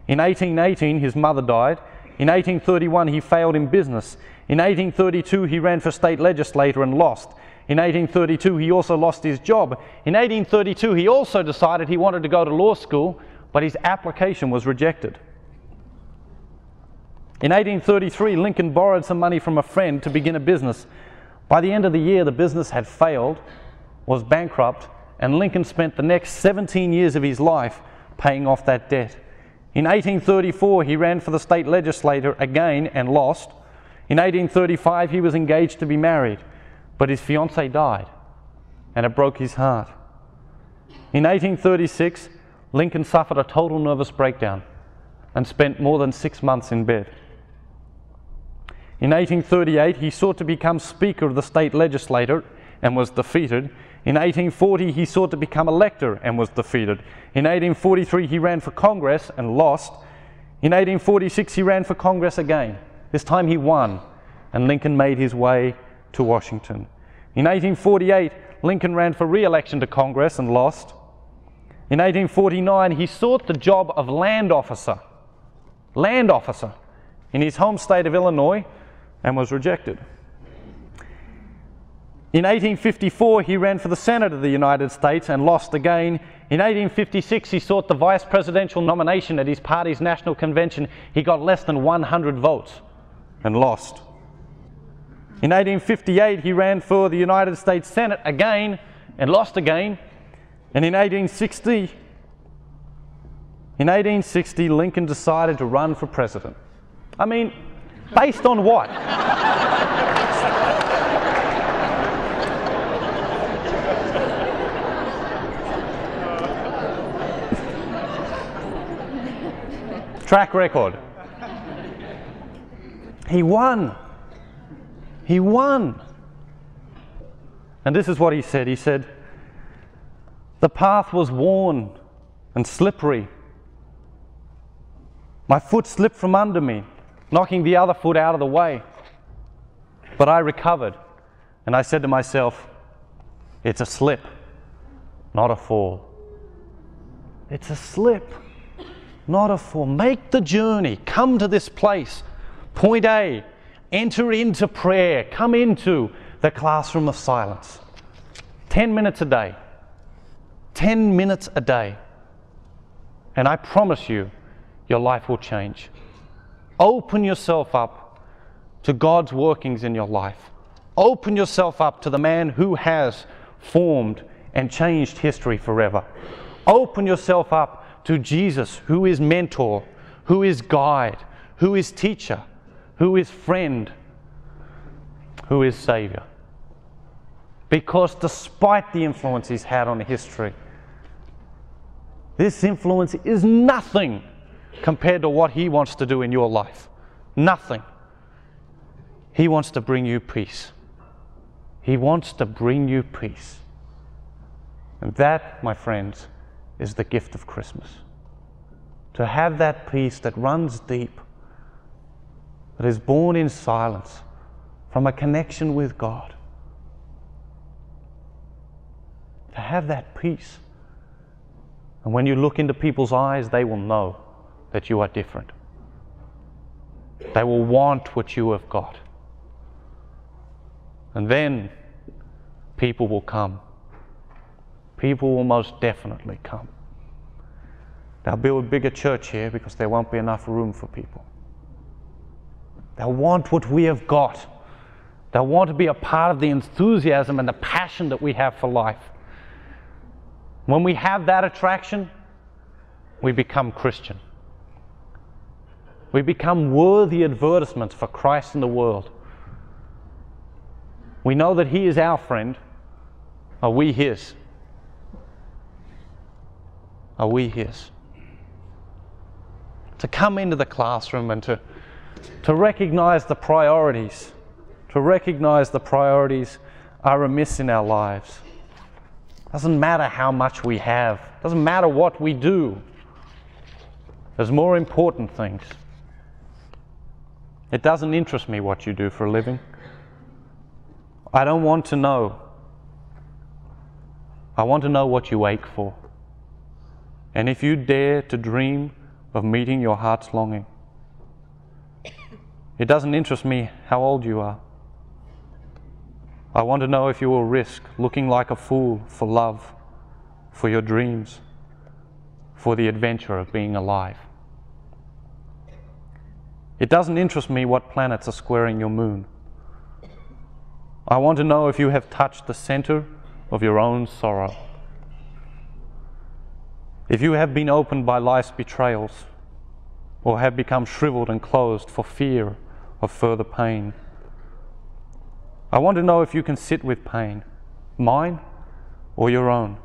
In 1818, his mother died. In 1831, he failed in business. In 1832, he ran for state legislator and lost. In 1832, he also lost his job. In 1832, he also decided he wanted to go to law school, but his application was rejected. In 1833, Lincoln borrowed some money from a friend to begin a business. By the end of the year, the business had failed, was bankrupt, and Lincoln spent the next 17 years of his life paying off that debt. In 1834, he ran for the state legislature again and lost. In 1835, he was engaged to be married, but his fiancée died, and it broke his heart. In 1836, Lincoln suffered a total nervous breakdown and spent more than six months in bed. In 1838, he sought to become Speaker of the state legislature and was defeated. In 1840, he sought to become elector and was defeated. In 1843, he ran for Congress and lost. In 1846, he ran for Congress again. This time he won, and Lincoln made his way to Washington. In 1848, Lincoln ran for re election to Congress and lost. In 1849, he sought the job of land officer, land officer, in his home state of Illinois and was rejected. In 1854, he ran for the Senate of the United States and lost again. In 1856, he sought the vice presidential nomination at his party's national convention. He got less than 100 votes and lost. In 1858, he ran for the United States Senate again and lost again. And in 1860, in 1860, Lincoln decided to run for president. I mean, Based on what? Track record. He won. He won. And this is what he said. He said, The path was worn and slippery. My foot slipped from under me knocking the other foot out of the way. But I recovered, and I said to myself, It's a slip, not a fall. It's a slip, not a fall. Make the journey. Come to this place. Point A, enter into prayer. Come into the classroom of silence. 10 minutes a day. 10 minutes a day. And I promise you, your life will change. Open yourself up to God's workings in your life. Open yourself up to the man who has formed and changed history forever. Open yourself up to Jesus, who is mentor, who is guide, who is teacher, who is friend, who is savior. Because despite the influence he's had on history, this influence is nothing compared to what he wants to do in your life. Nothing. He wants to bring you peace. He wants to bring you peace. And that, my friends, is the gift of Christmas. To have that peace that runs deep, that is born in silence from a connection with God. To have that peace. And when you look into people's eyes, they will know that you are different. They will want what you have got. And then people will come people will most definitely come. They'll build a bigger church here because there won't be enough room for people. They'll want what we have got. They'll want to be a part of the enthusiasm and the passion that we have for life. When we have that attraction, we become Christian. We become worthy advertisements for Christ in the world. We know that He is our friend. Are we His? are we His? To come into the classroom and to, to recognize the priorities, to recognize the priorities are amiss in our lives. Doesn't matter how much we have, doesn't matter what we do. There's more important things. It doesn't interest me what you do for a living. I don't want to know. I want to know what you ache for. And if you dare to dream of meeting your heart's longing, it doesn't interest me how old you are. I want to know if you will risk looking like a fool for love, for your dreams, for the adventure of being alive. It doesn't interest me what planets are squaring your moon. I want to know if you have touched the center of your own sorrow. If you have been opened by life's betrayals, or have become shriveled and closed for fear of further pain, I want to know if you can sit with pain, mine or your own,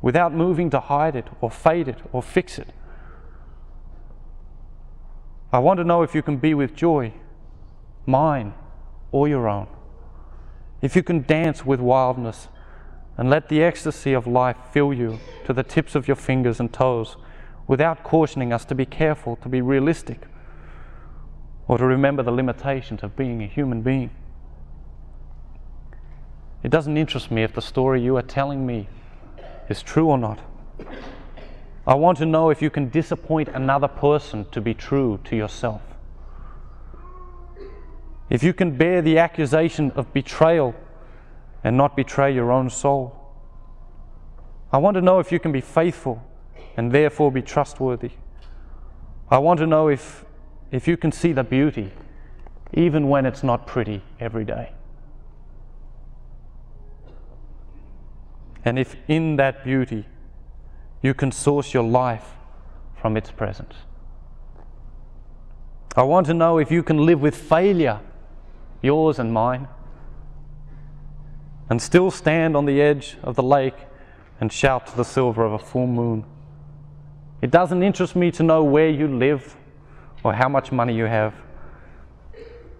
without moving to hide it or fade it or fix it. I want to know if you can be with joy, mine or your own. If you can dance with wildness and let the ecstasy of life fill you to the tips of your fingers and toes without cautioning us to be careful, to be realistic, or to remember the limitations of being a human being. It doesn't interest me if the story you are telling me is true or not. I want to know if you can disappoint another person to be true to yourself. If you can bear the accusation of betrayal and not betray your own soul. I want to know if you can be faithful and therefore be trustworthy. I want to know if, if you can see the beauty even when it's not pretty every day. And if in that beauty you can source your life from its presence. I want to know if you can live with failure, yours and mine, and still stand on the edge of the lake and shout to the silver of a full moon. It doesn't interest me to know where you live or how much money you have.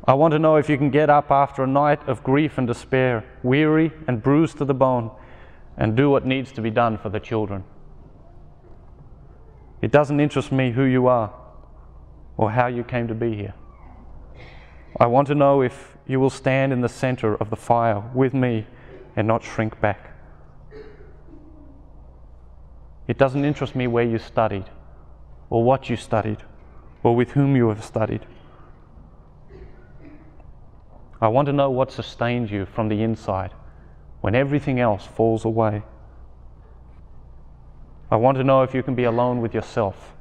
I want to know if you can get up after a night of grief and despair, weary and bruised to the bone, and do what needs to be done for the children. It doesn't interest me who you are or how you came to be here. I want to know if you will stand in the center of the fire with me and not shrink back. It doesn't interest me where you studied or what you studied or with whom you have studied. I want to know what sustains you from the inside when everything else falls away. I want to know if you can be alone with yourself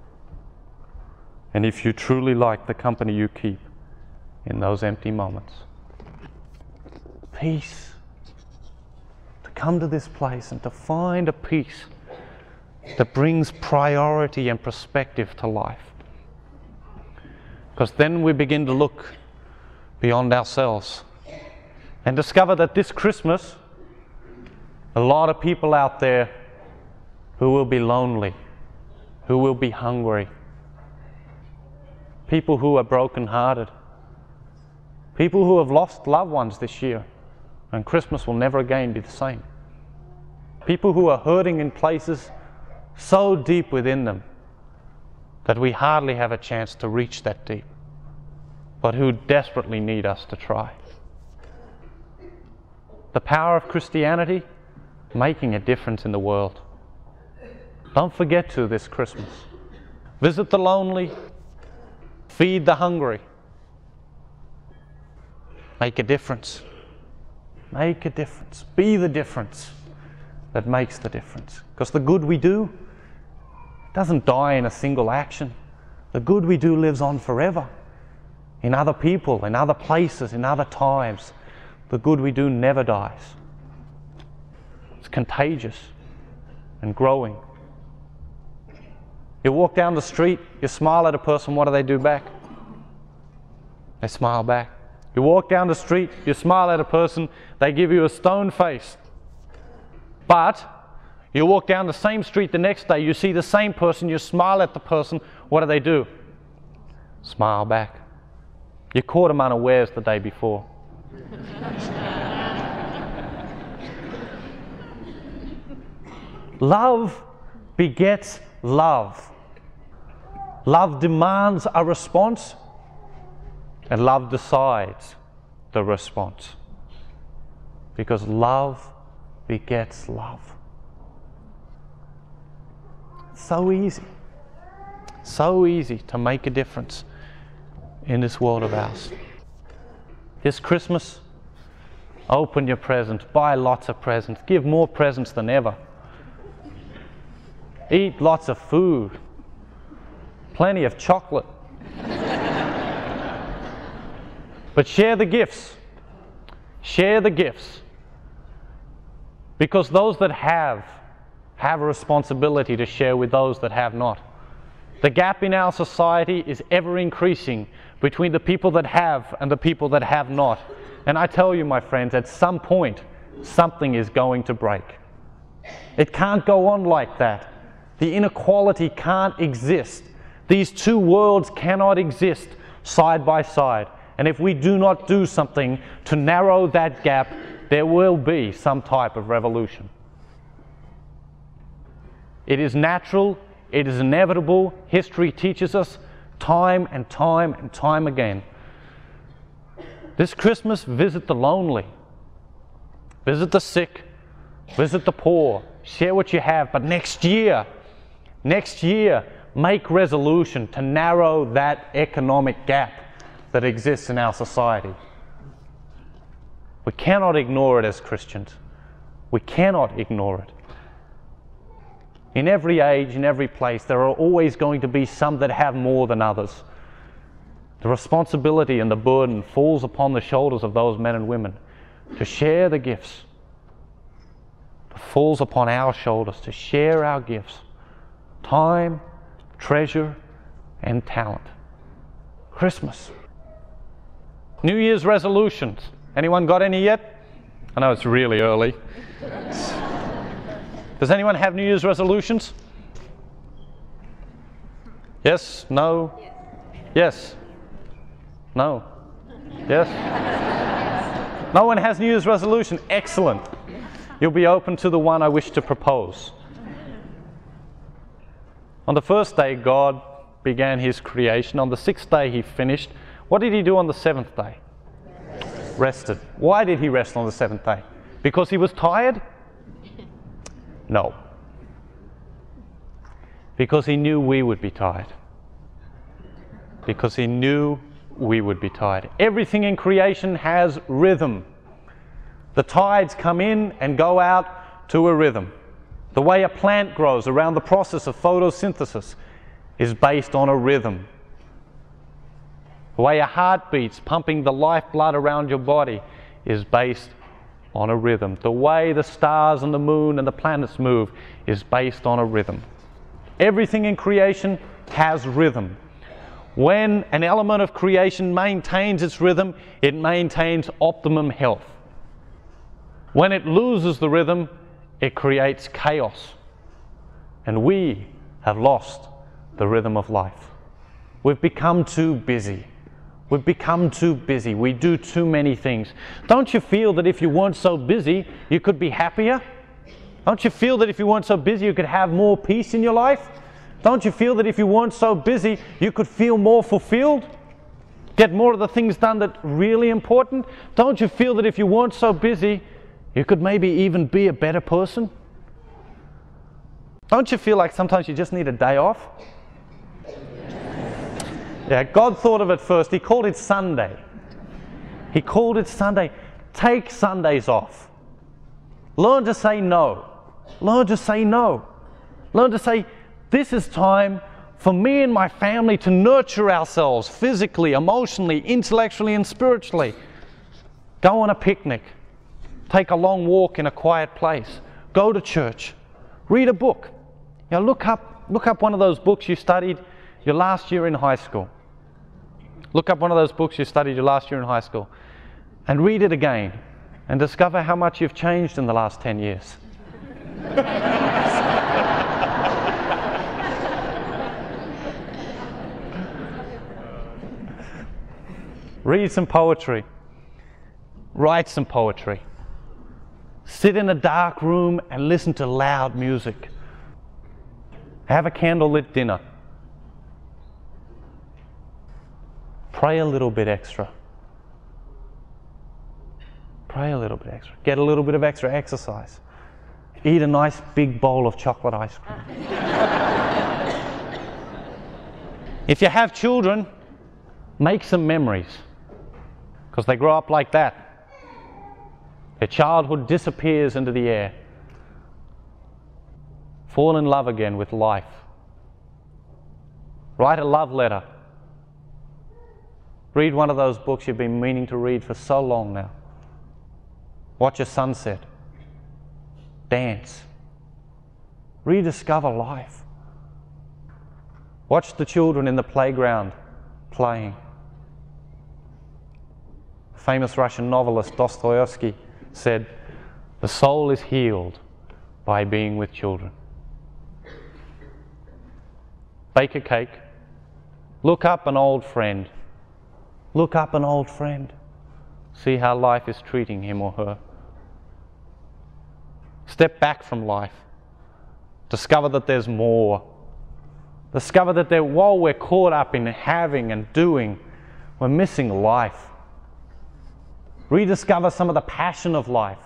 and if you truly like the company you keep in those empty moments. Peace. To come to this place and to find a peace that brings priority and perspective to life. Because then we begin to look beyond ourselves and discover that this Christmas, a lot of people out there who will be lonely, who will be hungry, people who are broken-hearted, people who have lost loved ones this year, and Christmas will never again be the same. People who are hurting in places so deep within them that we hardly have a chance to reach that deep, but who desperately need us to try. The power of Christianity, making a difference in the world. Don't forget to this Christmas. Visit the lonely, feed the hungry, make a difference. Make a difference. Be the difference that makes the difference. Because the good we do doesn't die in a single action. The good we do lives on forever in other people, in other places, in other times. The good we do never dies. It's contagious and growing. You walk down the street, you smile at a person, what do they do back? They smile back. You walk down the street, you smile at a person, they give you a stone face. But you walk down the same street the next day, you see the same person, you smile at the person, what do they do? Smile back. You caught them unawares the day before. love begets love. Love demands a response, and love decides the response. Because love begets love. So easy. So easy to make a difference in this world of ours. This Christmas, open your presents, buy lots of presents, give more presents than ever. Eat lots of food, plenty of chocolate. but share the gifts. Share the gifts. Because those that have, have a responsibility to share with those that have not. The gap in our society is ever increasing between the people that have and the people that have not. And I tell you, my friends, at some point, something is going to break. It can't go on like that. The inequality can't exist. These two worlds cannot exist side by side. And if we do not do something to narrow that gap, there will be some type of revolution. It is natural, it is inevitable. History teaches us time and time and time again. This Christmas, visit the lonely, visit the sick, visit the poor, share what you have. But next year, next year, make resolution to narrow that economic gap that exists in our society. We cannot ignore it as Christians. We cannot ignore it. In every age, in every place, there are always going to be some that have more than others. The responsibility and the burden falls upon the shoulders of those men and women to share the gifts. It falls upon our shoulders to share our gifts time, treasure, and talent. Christmas. New Year's resolutions. Anyone got any yet? I know it's really early. Does anyone have New Year's resolutions? Yes? No? Yes. No? Yes? no one has New Year's resolution. Excellent. You'll be open to the one I wish to propose. On the first day, God began his creation. On the sixth day, he finished. What did he do on the seventh day? Rested. Why did he rest on the seventh day? Because he was tired? No. Because he knew we would be tired. Because he knew we would be tired. Everything in creation has rhythm. The tides come in and go out to a rhythm. The way a plant grows around the process of photosynthesis is based on a rhythm. The way your heart beats, pumping the lifeblood around your body, is based on a rhythm. The way the stars and the moon and the planets move is based on a rhythm. Everything in creation has rhythm. When an element of creation maintains its rhythm, it maintains optimum health. When it loses the rhythm, it creates chaos. And we have lost the rhythm of life. We've become too busy. We've become too busy. We do too many things. Don't you feel that if you weren't so busy, you could be happier? Don't you feel that if you weren't so busy, you could have more peace in your life? Don't you feel that if you weren't so busy, you could feel more fulfilled? Get more of the things done that really important? Don't you feel that if you weren't so busy, you could maybe even be a better person? Don't you feel like sometimes you just need a day off? Yeah, God thought of it first. He called it Sunday. He called it Sunday. Take Sundays off. Learn to say no. Learn to say no. Learn to say, this is time for me and my family to nurture ourselves physically, emotionally, intellectually, and spiritually. Go on a picnic. Take a long walk in a quiet place. Go to church. Read a book. You know, look up, look up one of those books you studied your last year in high school. Look up one of those books you studied your last year in high school and read it again and discover how much you've changed in the last 10 years. read some poetry. Write some poetry. Sit in a dark room and listen to loud music. Have a candlelit dinner. Pray a little bit extra. Pray a little bit extra. Get a little bit of extra exercise. Eat a nice big bowl of chocolate ice cream. if you have children, make some memories because they grow up like that. Their childhood disappears into the air. Fall in love again with life. Write a love letter Read one of those books you've been meaning to read for so long now. Watch a sunset. Dance. Rediscover life. Watch the children in the playground playing. Famous Russian novelist Dostoevsky said, The soul is healed by being with children. Bake a cake. Look up an old friend Look up an old friend. See how life is treating him or her. Step back from life. Discover that there's more. Discover that there, while we're caught up in having and doing, we're missing life. Rediscover some of the passion of life.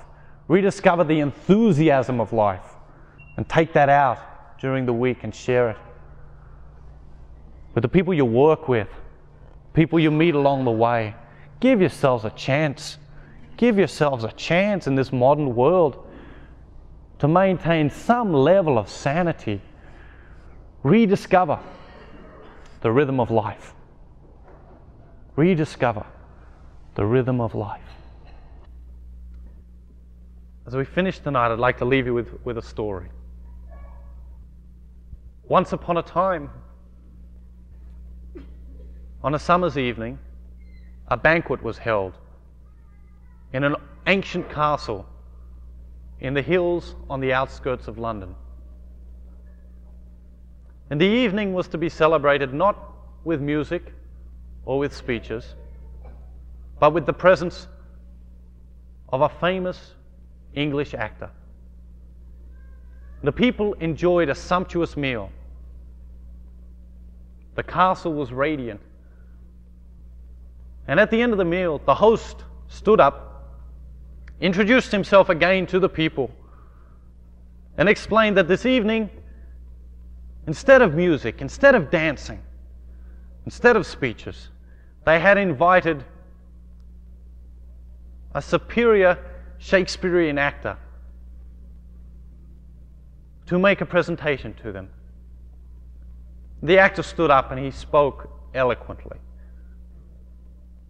Rediscover the enthusiasm of life. And take that out during the week and share it with the people you work with, people you meet along the way. Give yourselves a chance. Give yourselves a chance in this modern world to maintain some level of sanity. Rediscover the rhythm of life. Rediscover the rhythm of life. As we finish tonight, I'd like to leave you with, with a story. Once upon a time, on a summer's evening, a banquet was held in an ancient castle in the hills on the outskirts of London. And the evening was to be celebrated not with music or with speeches, but with the presence of a famous English actor. The people enjoyed a sumptuous meal. The castle was radiant. And at the end of the meal, the host stood up, introduced himself again to the people, and explained that this evening, instead of music, instead of dancing, instead of speeches, they had invited a superior Shakespearean actor to make a presentation to them. The actor stood up and he spoke eloquently,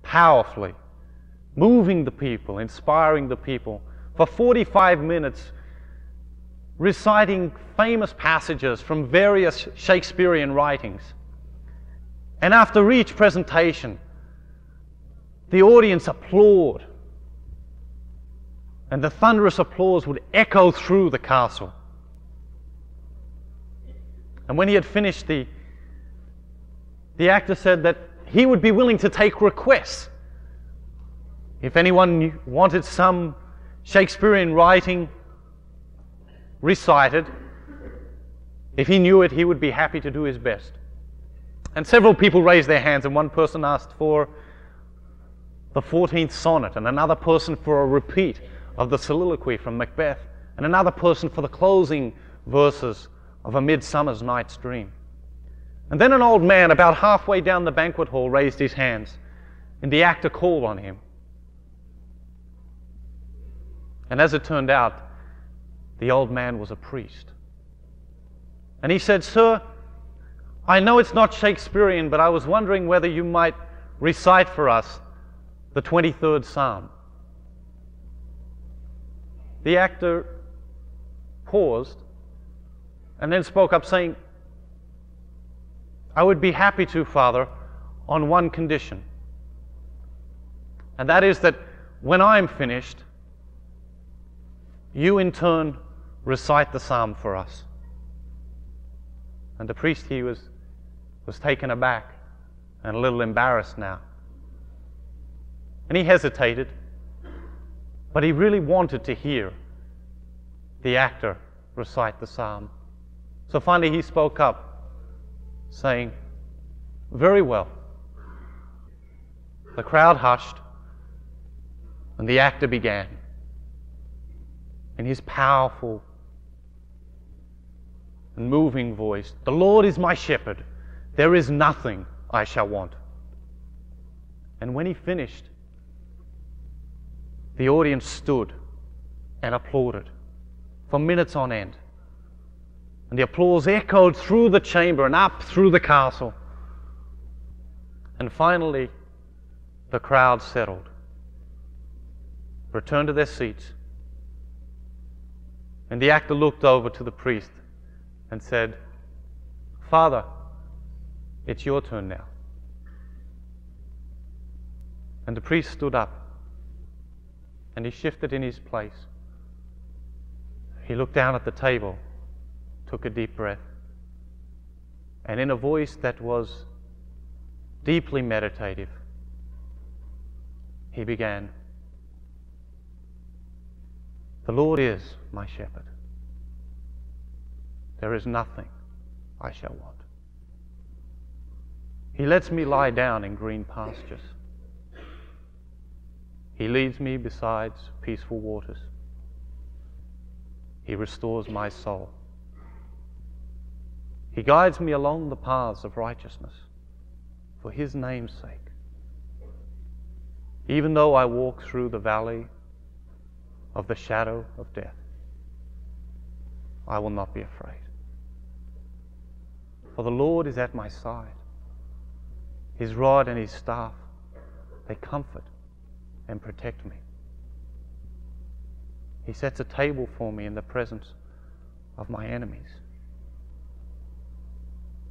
powerfully, moving the people, inspiring the people for 45 minutes, reciting famous passages from various Shakespearean writings. And after each presentation, the audience applauded, and the thunderous applause would echo through the castle. And when he had finished, the, the actor said that he would be willing to take requests. If anyone wanted some Shakespearean writing recited, if he knew it, he would be happy to do his best. And several people raised their hands, and one person asked for the 14th sonnet, and another person for a repeat of the soliloquy from Macbeth, and another person for the closing verses of A Midsummer's Night's Dream. And then an old man, about halfway down the banquet hall, raised his hands, and the actor called on him. And as it turned out, the old man was a priest. And he said, Sir, I know it's not Shakespearean, but I was wondering whether you might recite for us the 23rd Psalm. The actor paused and then spoke up, saying, I would be happy to, Father, on one condition. And that is that when I'm finished, you in turn recite the psalm for us. And the priest, he was, was taken aback and a little embarrassed now. And he hesitated, but he really wanted to hear the actor recite the psalm. So finally he spoke up, saying, Very well. The crowd hushed, and the actor began. In his powerful and moving voice, The Lord is my shepherd. There is nothing I shall want. And when he finished, the audience stood and applauded for minutes on end. And the applause echoed through the chamber and up through the castle. And finally, the crowd settled, returned to their seats. And the actor looked over to the priest and said, Father, it's your turn now. And the priest stood up and he shifted in his place. He looked down at the table took a deep breath, and in a voice that was deeply meditative, he began The Lord is my shepherd. There is nothing I shall want. He lets me lie down in green pastures. He leads me beside peaceful waters. He restores my soul. He guides me along the paths of righteousness for his name's sake. Even though I walk through the valley of the shadow of death, I will not be afraid. For the Lord is at my side. His rod and his staff, they comfort and protect me. He sets a table for me in the presence of my enemies.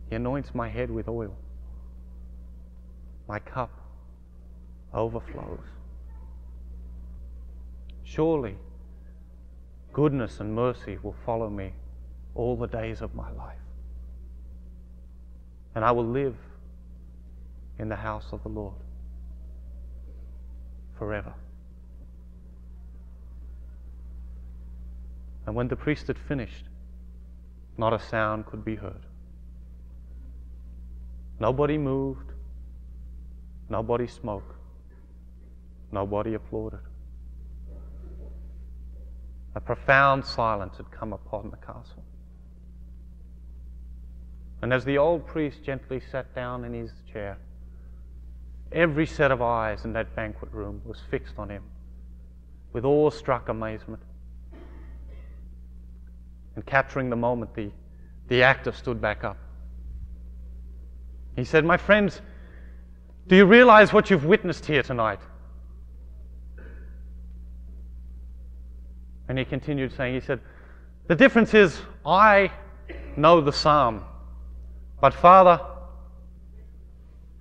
He anoints my head with oil. My cup overflows. Surely goodness and mercy will follow me all the days of my life. And I will live in the house of the Lord forever. And when the priest had finished, not a sound could be heard. Nobody moved. Nobody spoke. Nobody applauded. A profound silence had come upon the castle. And as the old priest gently sat down in his chair, every set of eyes in that banquet room was fixed on him with awe-struck amazement. And capturing the moment, the, the actor stood back up. He said, My friends, do you realize what you've witnessed here tonight? And he continued saying, He said, The difference is I know the psalm, but Father,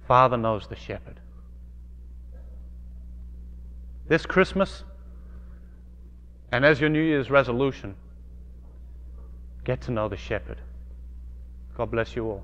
Father knows the shepherd. This Christmas, and as your New Year's resolution, get to know the shepherd. God bless you all.